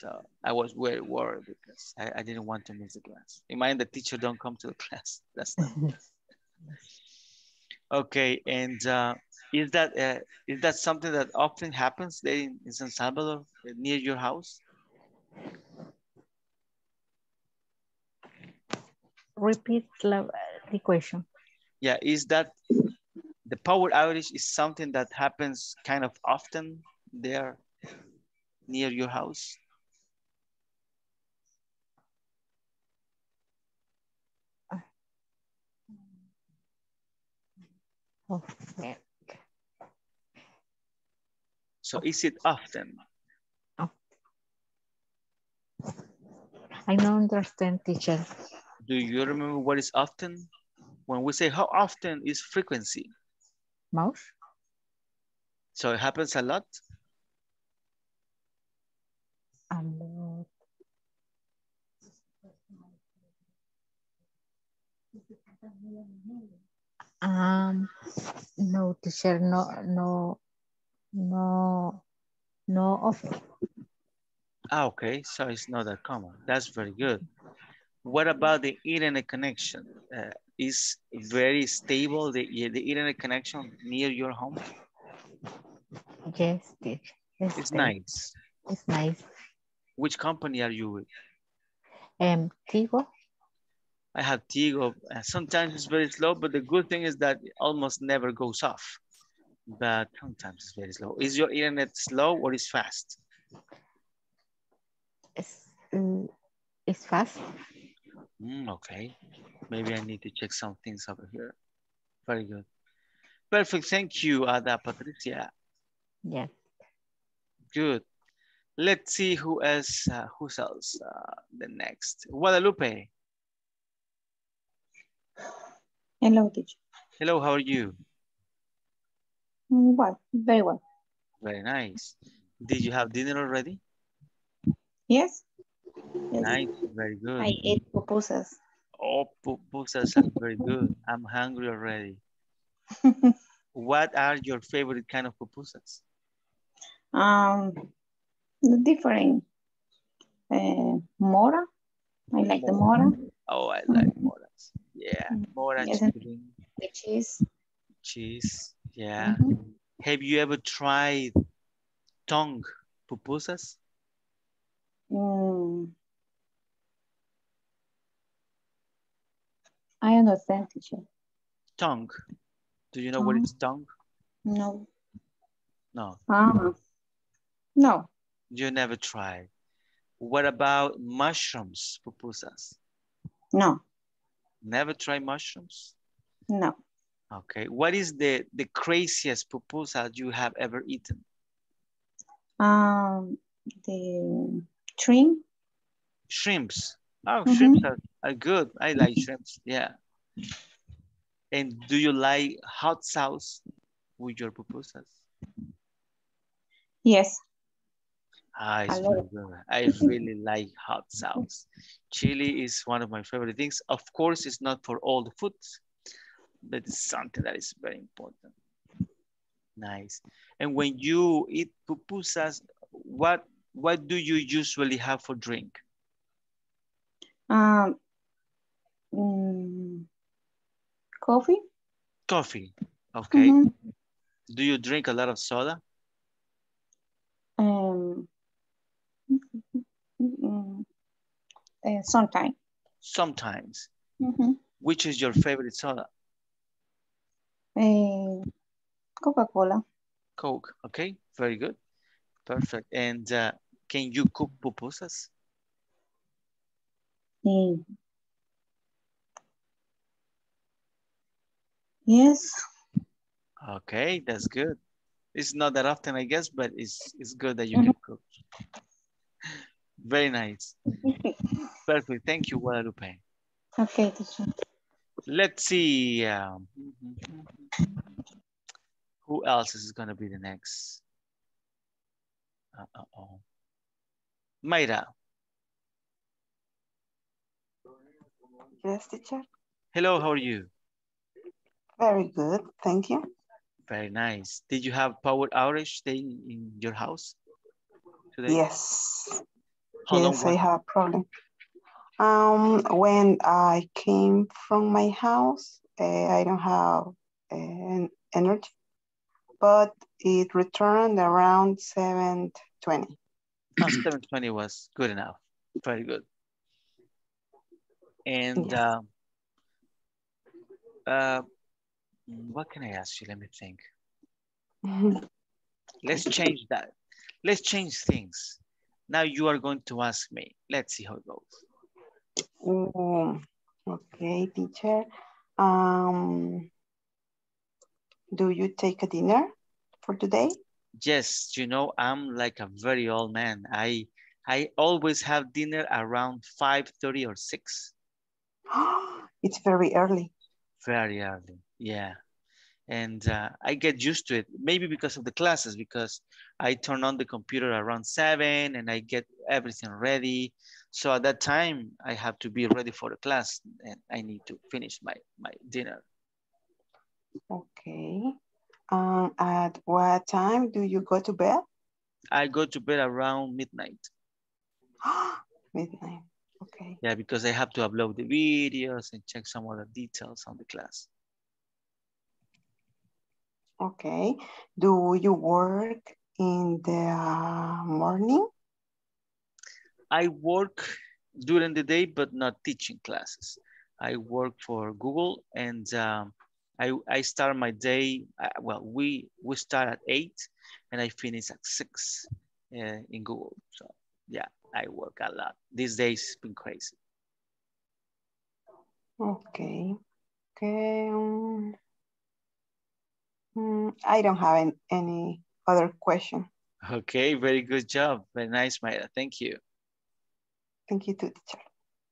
uh, I was very worried because I, I didn't want to miss the class. Imagine the teacher don't come to the *laughs* class. That's not okay. And uh, is that uh, is that something that often happens there in, in San Salvador uh, near your house? Repeat the question. Yeah, is that the power outage is something that happens kind of often there near your house? Okay. So is it often? I don't understand, teacher. Do you remember what is often? When we say how often is frequency? Mouse? So it happens a lot? Um, no, teacher, no, no, no, no often. Ah, okay, so it's not that common. That's very good. What about the internet connection? Uh, is very stable, the, the internet connection near your home? Yes, teacher. Yes, It's nice. It's nice. Which company are you with? Um, Tigo? I have Tigo. Uh, sometimes it's very slow, but the good thing is that it almost never goes off. But sometimes it's very slow. Is your internet slow or is fast? It's, mm, it's fast. Mm, okay. Maybe I need to check some things over here. Very good. Perfect. Thank you, Ada Patricia. Yeah. Good. Let's see who else, uh, who else, uh, the next. Guadalupe. Hello, teacher. Hello, how are you? Mm, Well, very well. Very nice. Did you have dinner already? Yes. Yes. Nice, very good. I ate pupusas. Oh, pupusas are very good. I'm hungry already. *laughs* what are your favorite kind of pupusas? Um, different. Uh, mora. I like the mora. Oh, I like. Yeah, more Yes, and chicken, the cheese. cheese. Yeah. Have you ever tried tongue pupusas? Mm. I understand, teacher. Tongue. Do you know what is tongue? No. No, Ah, no. you never tried. What about mushrooms pupusas? No. Never try mushrooms? No. Okay. What is the, the craziest pupusa you have ever eaten? Um, the shrimp. Shrimps. Oh, Mhm. shrimps are, are good. I like shrimps. Yeah. And do you like hot sauce with your pupusas? Yes. Ah, it's very good. I really like hot sauce. Chili is one of my favorite things. Of course, it's not for all the foods, but it's something that is very important. Nice. And when you eat pupusas, what what do you usually have for drink? Um, mm, coffee. Coffee. Okay. Mhm. Do you drink a lot of soda? Um, mm, uh, sometime. Sometimes. Mhm. Which is your favorite soda? Eh, Coca-Cola. Coke. Okay. Very good. Perfect. And uh, can you cook pupusas? Eh, Yes. Okay, that's good. It's not that often, I guess, but it's it's good that you can cook. Very nice. Perfect. Thank you, Guadalupe. Okay, teacher. Let's see. Um, who else is going to be the next? Uh, uh oh. Mayra. Yes, teacher. Hello, how are you? Very good. Thank you. Very nice. Did you have power outage day in your house today? Yes. How yes, I have a problem. Um, when I came from my house, uh, I don't have uh, energy, but it returned around 7.20. Oh, 720 was good enough. Very good. And um, uh, what can I ask you? Let me think. *laughs* Let's change that. Let's change things. Now you are going to ask me. Let's see how it goes. Oh, okay, teacher. Um, do you take a dinner for today? Yes, you know, I'm like a very old man. I I always have dinner around 5.30 or 6. *gasps* It's very early. Very early, yeah. And uh, I get used to it, maybe because of the classes, because I turn on the computer around seven and I get everything ready. So at that time, I have to be ready for the class and I need to finish my, my dinner. Okay. Um, at what time do you go to bed? I go to bed around midnight. *gasps* Midnight. Okay. Yeah, because I have to upload the videos and check some other details on the class. Okay. Do you work in the uh, morning? I work during the day, but not teaching classes. I work for Google and um, I, I start my day, uh, well, we, we start at eight and I finish at six uh, in Google. So yeah, I work a lot. These days it's been crazy. Okay. Okay. um, mm, I don't have an- any other question. Okay, very good job. Very nice, Mayra. Thank you. Thank you too, teacher.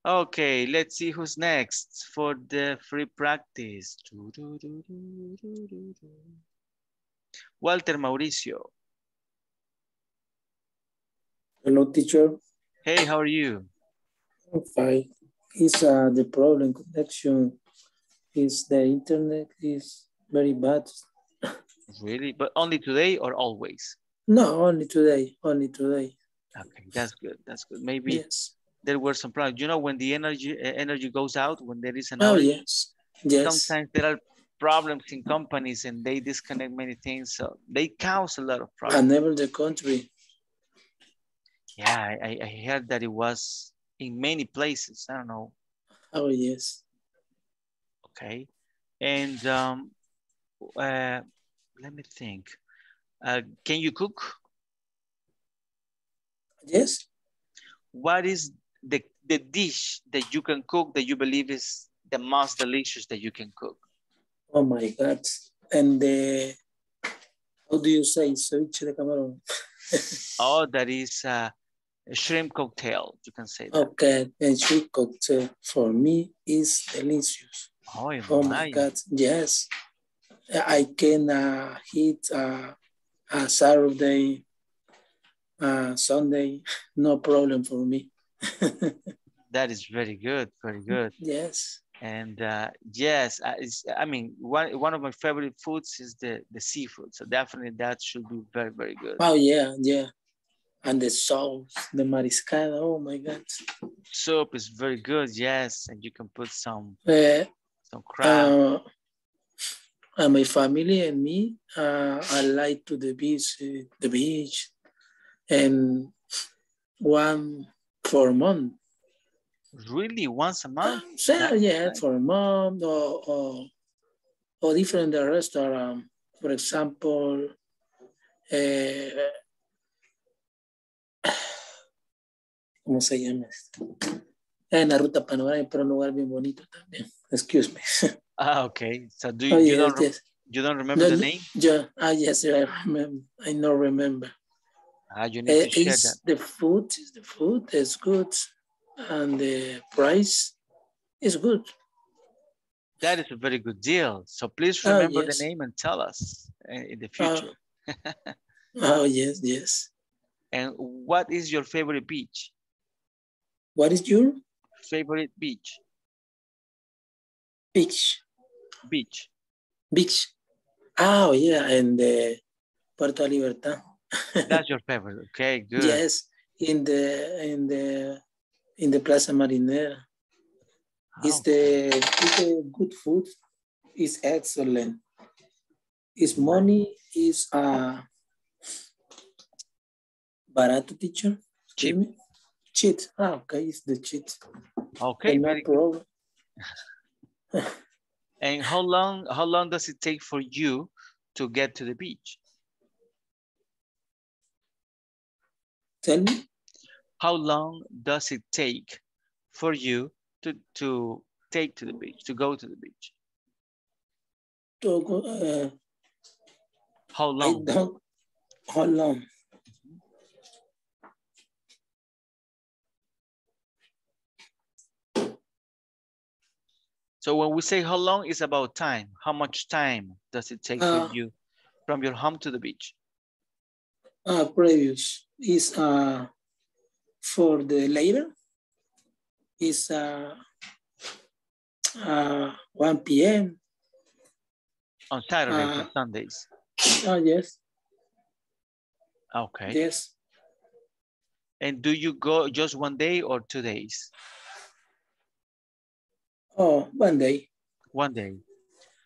Okay, let's see who's next for the free practice. Walter Mauricio. Hello, teacher. Hey, how are you? I'm fine. Is uh, the problem connection is the internet is very bad. Really? But only today or always? No, only today, only today. Okay, that's good. That's good. Maybe Yes. there were some problems. You know, when the energy uh, energy goes out, when there is an Oh, outage, yes. Yes. sometimes there are problems in companies and they disconnect many things. So they cause a lot of problems. And never the country. Yeah, I, I I heard that it was in many places. I don't know. Oh, yes. Okay. And um, uh, let me think. Uh, can you cook? Yes. What is the, the dish that you can cook that you believe is the most delicious that you can cook? Oh, my God. And the, how do you say, ceviche de camarón? *laughs* Oh, that is uh, a shrimp cocktail. You can say that. Okay, and sweet cocktail for me is delicious. Oh, Oh my God, yes. I can uh, eat uh, uh, Saturday, uh, Sunday, no problem for me. *laughs* That is very good. Very good. Yes. And uh, yes, I, I mean, one, one of my favorite foods is the, the seafood. So definitely that should be very, very good. Oh yeah, yeah. And the sauce, the mariscada, oh my God. Soup is very good. Yes. And you can put some, Uh, some crab. uh, and my family and me, uh, I like to the beach, uh, the beach, and one for a month. Really, once a month? So That's yeah, nice. for a month or or, or different restaurant. For example, eh, ¿cómo se llama? esto? En la ruta panorámica, pero un lugar bien bonito también. Excuse me. *laughs* Ah, okay. So do you, Oh, you yes, don't yes. you don't remember No, the name? Yeah, ah, yes, I remember. I know remember. Ah, you need Eh, to share that. is the food, is the food is good, and the price is good. That is a very good deal. So please Oh, remember yes. the name and tell us uh, in the Oh. future. *laughs* Oh yes, yes. *laughs* and what is your favorite beach? What is your Favorite beach? beach? Beach. Beach. Oh yeah, and the Puerto Libertad. That's your *laughs* favorite. Okay, good. Yes, in the in the in the Plaza Marinera. It's the it's the good food. It's excellent. It's money is uh barato teacher. Cheap. Cheat. Ah, okay, it's the cheat. Okay, no very problem. *laughs* And how long how long does it take for you to get to the beach? Tell me. How long does it take for you to to take to the beach, to go to the beach? To go, uh, How long? How long? So when we say how long is about time, how much time does it take Uh, for you from your home to the beach? Uh, previous is uh for the later is uh uh 1 p.m. On Saturdays Uh, and Sundays. Oh yes, Okay. yes. And do you go just one day or two days? Oh, one day. One day.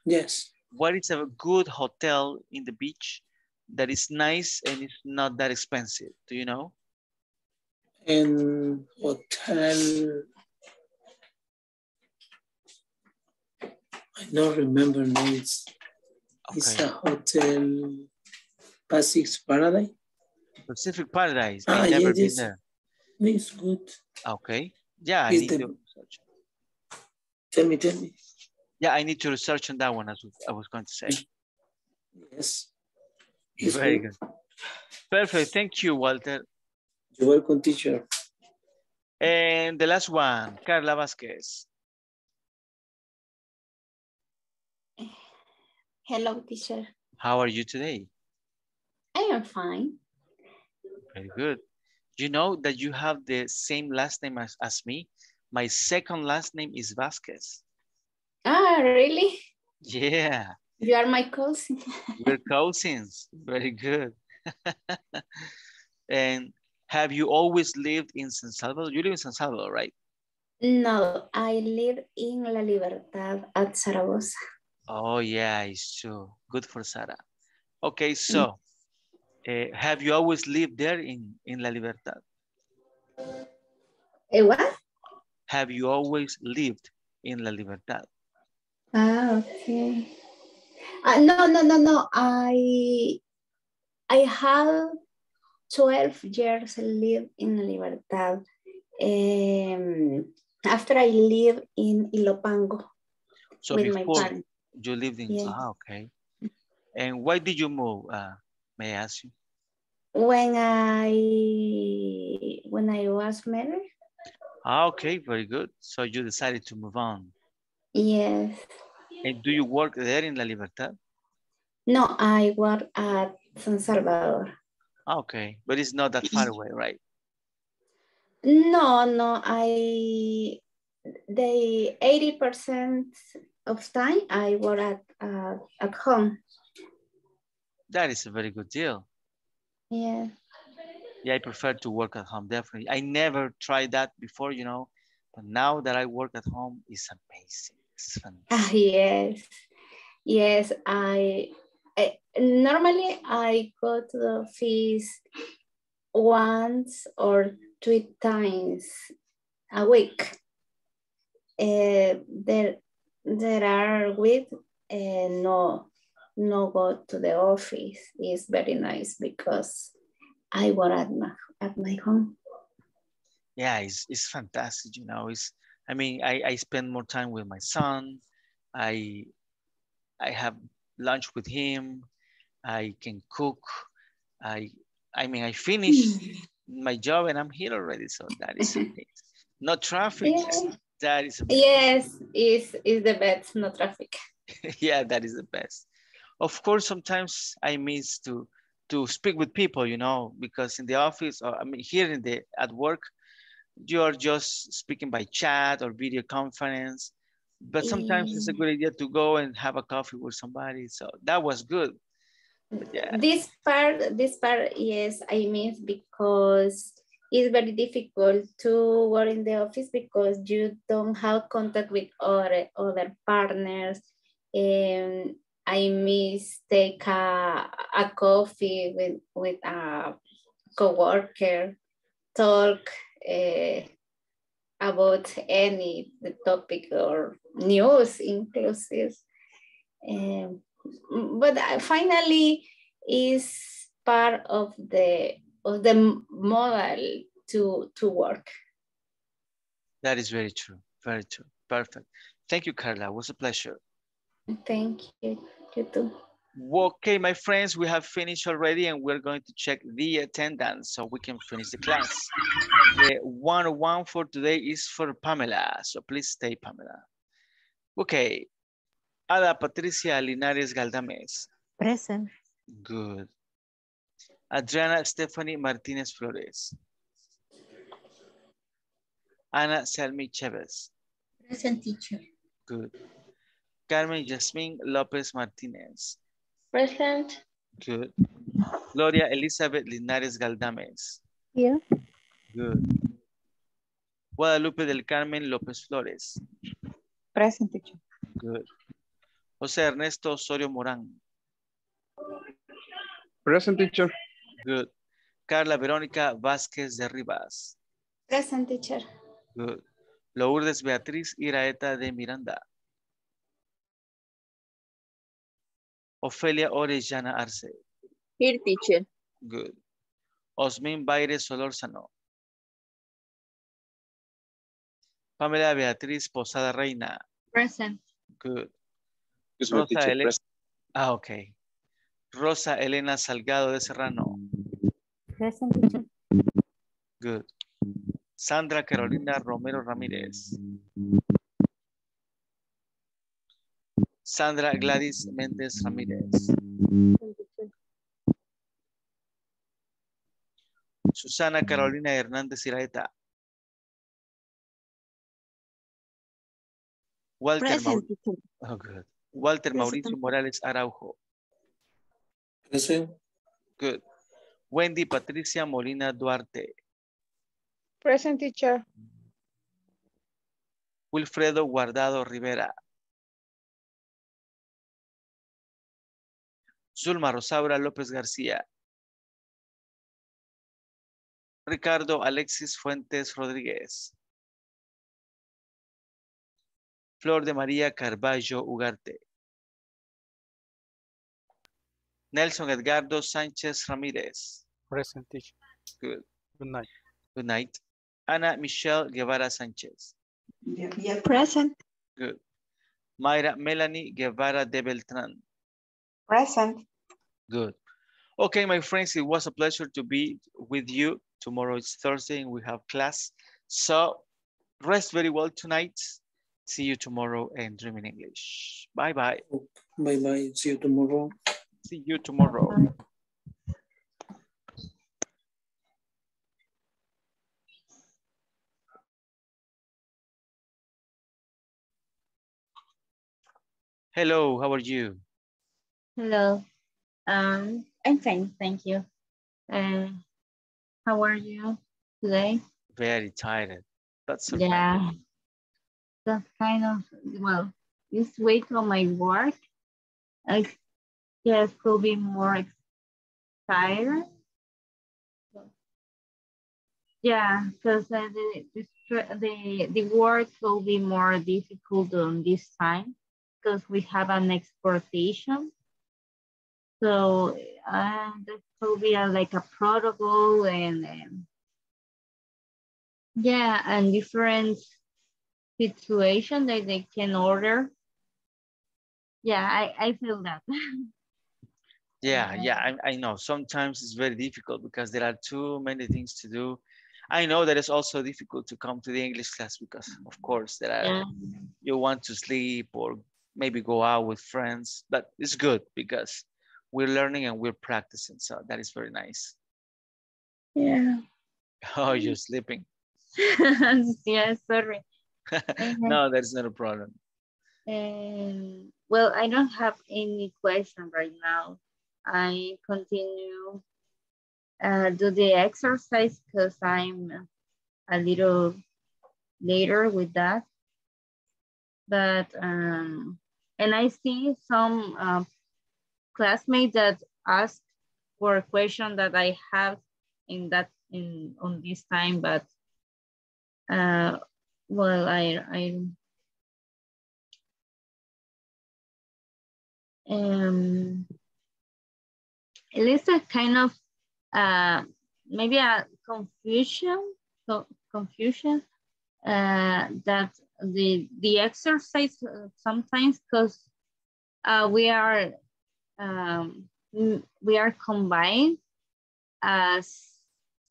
Yes. What is a good hotel in the beach that is nice and it's not that expensive? Do you know? And hotel. I don't remember names. It's Okay. a hotel Pacific Paradise. Pacific Paradise. Ah, I've never yes, been there. It's good. Okay. Yeah, I need the- to research. Tell me, tell me. Yeah, I need to research on that one as I was going to say. Yes. It's Very good. good. Perfect. Thank you, Walter. You're welcome, teacher. And the last one, Carla Vasquez. Hello, teacher. How are you today? I am fine. Very good. You know that you have the same last name as, as me. My second last name is Vasquez. Ah, really? Yeah, You are my cousin. we're *laughs* cousins. Very good. *laughs* and have you always lived in San Salvador? You live in San Salvador, right? No, I live in La Libertad at Zaragoza. Oh, yeah, it's true. Good for Sarah. Okay, so uh, have you always lived there in, in La Libertad? Eh, what? Have you always lived in La Libertad? Ah, okay. Uh, no, no, no, no. I I have 12 years live in La Libertad. Um, after I live in Ilopango So with my before parents. you lived in, Yes. ah, okay. And why did you move, uh, may I ask you? When I when I was married, Ah, okay, very good. So you decided to move on. yes. And do you work there in La Libertad? No, I work at San Salvador. Ah, Okay, but it's not that far away, right? No, no, I the 80% of time I work at uh, at home. That is a very good deal. Yeah. Yeah, I prefer to work at home, definitely. I never tried that before, you know, but now that I work at home, it's amazing. It's. *laughs* Ah, yes. Yes, I, I normally I go to the office once or three times a week. Uh, there there are weeks uh, no no go to the office. It's very nice because I work at my at my home. Yeah, it's, it's fantastic, you know, it's, I mean, I, I spend more time with my son. I, I have lunch with him. I can cook. I, I mean, I finished *laughs* my job and I'm here already. So that is. *laughs* No traffic. Yeah. That is amazing. Yes, is is the best, no traffic. *laughs* yeah, that is the best. Of course, sometimes I miss to to speak with people, you know, because in the office or I mean here in the at work, you're just speaking by chat or video conference. But sometimes it's a mm. good idea to go and have a coffee with somebody. So that was good. Yeah, This part, this part, yes, I miss because it's very difficult to work in the office because you don't have contact with other, other partners. I miss take a, a coffee with, with a coworker, talk uh, about any topic or news inclusive. Um, but finally is part of the of the model to to work. That is very true. Very true. Perfect. Thank you, Carla. It was a pleasure. Thank you. You too. Okay, my friends, we have finished already and we're going to check the attendance so we can finish the class. The one-on-one for today is for Pamela, so please stay, Pamela. Okay, Ada Patricia Linares Galdames. Present. Good. Adriana Stephanie Martinez Flores. Ana Selmi Chavez. Present teacher. Good. Carmen Yasmin Lopez Martinez. Present. Good. Gloria Elizabeth Linares Galdames. Here. Good. Guadalupe del Carmen López Flores. Present teacher. Good. José Ernesto Osorio Morán. Present teacher. Good. Carla Verónica Vázquez de Rivas. Present teacher. Good. Lourdes Beatriz Iraeta de Miranda. Ofelia Orellana Arce. Here, teacher. Good. Osmin Baire Solórzano. Pamela Beatriz Posada Reina. Present. Good. Excuse Rosa teacher. Ele- Present. Ah, ok. Rosa Elena Salgado de Serrano. Present teacher. Good. Sandra Carolina Romero Ramírez. Sandra Gladys Méndez Ramírez. Susana Carolina Hernández Iraeta. Walter, Present Mau- teacher. oh, good. Walter Present. Mauricio Morales Araujo. Present. Good. Wendy Patricia Molina Duarte. Present teacher. Wilfredo Guardado Rivera. Zulma Rosaura López García. Ricardo Alexis Fuentes Rodríguez. Flor de María Carballo Ugarte. Nelson Edgardo Sánchez Ramírez. Present. Good. Good night. Good night. Ana Michelle Guevara Sánchez. Yeah, present. Good. Mayra Melanie Guevara de Beltrán. Present. Good. Okay, my friends, it was a pleasure to be with you. Tomorrow is Thursday and we have class. So rest very well tonight. See you tomorrow and dream in English. Bye-bye. Bye bye. See you tomorrow. See you tomorrow. Hello, how are you? Hello. Um, I'm fine, thank you. Uh, how are you today? Very tired. That's okay. Yeah. That's kind of, well, this week on my work, I guess could be more tired. Yeah, because uh, the, the, the, the work will be more difficult on this time because we have an exportation. So uh, that could be a, like a protocol and um, yeah, and different situation that they can order. Yeah, I, I feel that. *laughs* Yeah, yeah, I, I know. Sometimes it's very difficult because there are too many things to do. I know that it's also difficult to come to the English class because, of course, there are Yeah. you want to sleep or maybe go out with friends, but it's good because we're learning and we're practicing. So that is very nice. yeah. *laughs* Oh, you're sleeping. *laughs* yeah, sorry. *laughs* no, that's not a problem. Um, well, I don't have any question right now. I continue uh, do the exercise because I'm a little later with that. But, um, and I see some uh, classmates that ask for a question that I have in that, in on this time, but uh, well, I, I, um, it is a kind of uh, maybe a confusion, so confusion uh, that the the exercise sometimes because uh, we are um, we are combined as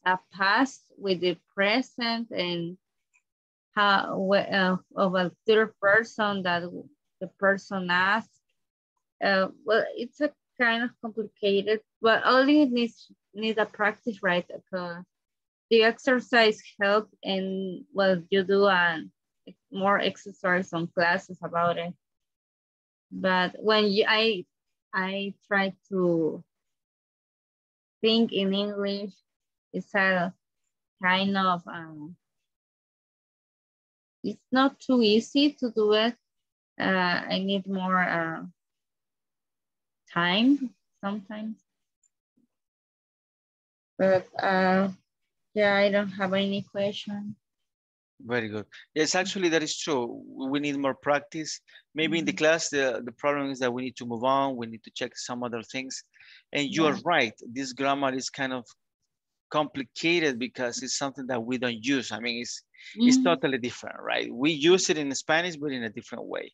a past with the present and how uh, of a third person that the person asked. Uh, well, it's a kind of complicated, but only needs need a practice, right? Because the exercise help and well, you do an more exercise on classes about it. But when you, I I try to think in English, it's a kind of um, it's not too easy to do it. Uh, I need more uh, time sometimes. But uh, yeah, I don't have any question. Very good. Yes, actually, that is true. We need more practice. Maybe in the Mm-hmm. class, the, the problem is that we need to move on. We need to check some other things. And you are right. This grammar is kind of complicated because it's something that we don't use. I mean, it's it's Mhm. totally different, right? We use it in Spanish, but in a different way.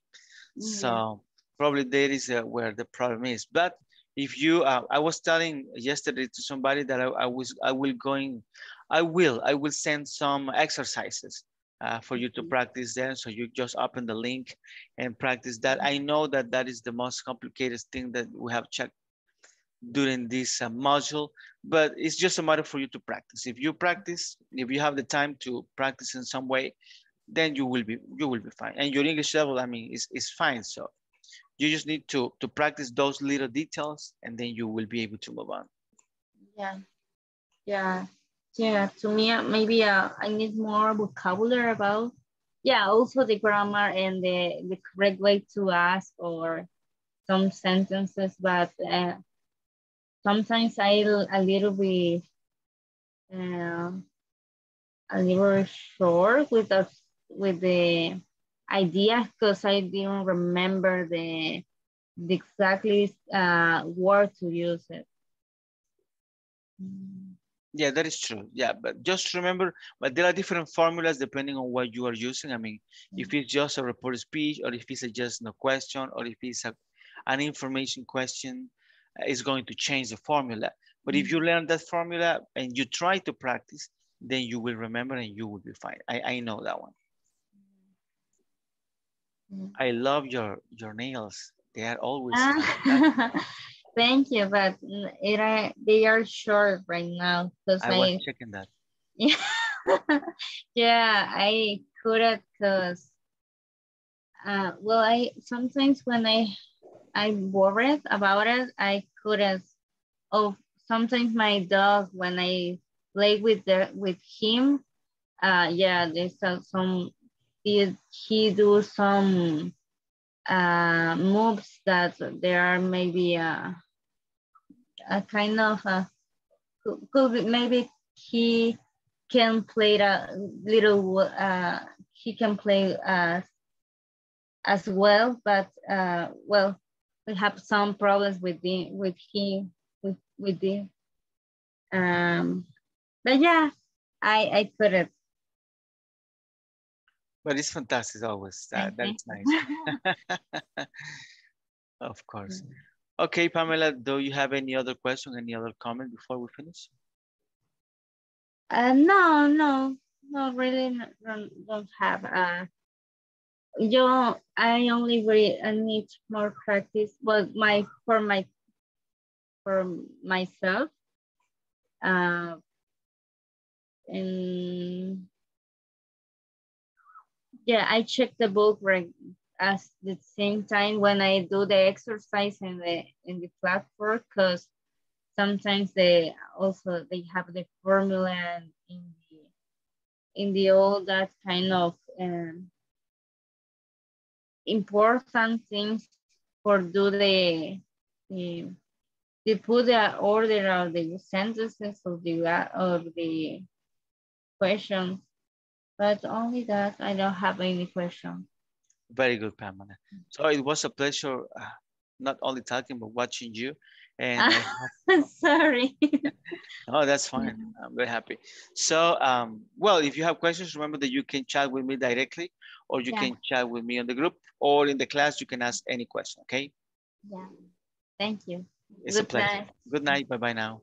So probably that is uh, where the problem is. But if you, uh, I was telling yesterday to somebody that I, I was, I will going, I will, I will send some exercises uh, for you to practice them. So you just open the link and practice that. I know that that is the most complicated thing that we have checked during this uh, module, but it's just a matter for you to practice. If you practice, if you have the time to practice in some way, then you will be you will be fine. And your English level, I mean, is is fine. So you just need to to practice those little details, and then you will be able to move on. Yeah, yeah, yeah. To me, uh, maybe uh, I need more vocabulary about. Yeah, also the grammar and the the correct way to ask or some sentences, but uh, sometimes I a little bit uh, a little short with the with the idea because I didn't remember the the exactly uh, word to use it. Yeah, that is true. Yeah, but just remember, but there are different formulas depending on what you are using. I mean, if it's just a report speech, or if it's a just no question, or if it's a, an information question, uh, it's going to change the formula. But if you learn that formula and you try to practice, then you will remember and you will be fine. I, I know that one. I love your your nails. They are always Ah, *laughs* Thank you, but it are, they are short right now because I I, was checking that. yeah, *laughs* yeah, I couldn't because uh, well, I sometimes when I I'm worried about it, I couldn't. Oh, sometimes my dog when I play with the with him, uh, yeah, there's some, some he he do some uh moves that there are maybe a, a kind of a could, could be- maybe he can play a little uh he can play uh as well but uh well we have some problems with the with him with with the um but yeah i i put it But it's fantastic always. That, that's nice. *laughs* *laughs* of course. Okay, Pamela, do you have any other question, any other comment before we finish? Uh, no, no, no, really don't, don't have. Uh, yo, I only re I need more practice. but my for my for myself. Uh, and yeah, I check the book right at the same time when I do the exercise in the in the platform because sometimes they also they have the formula in the in the all that kind of um, important things for do the, the they put the order of the sentences of the of the questions, but only that I don't have any questions. Very good, Pamela. So it was a pleasure, uh, not only talking, but watching you. And *laughs* sorry. oh, that's fine. I'm very happy. So, um, well, if you have questions, remember that you can chat with me directly, or you Yeah. can chat with me on the group, or in the class, you can ask any question, okay? Yeah. Thank you. It's a pleasure. night. Good night. Bye-bye now.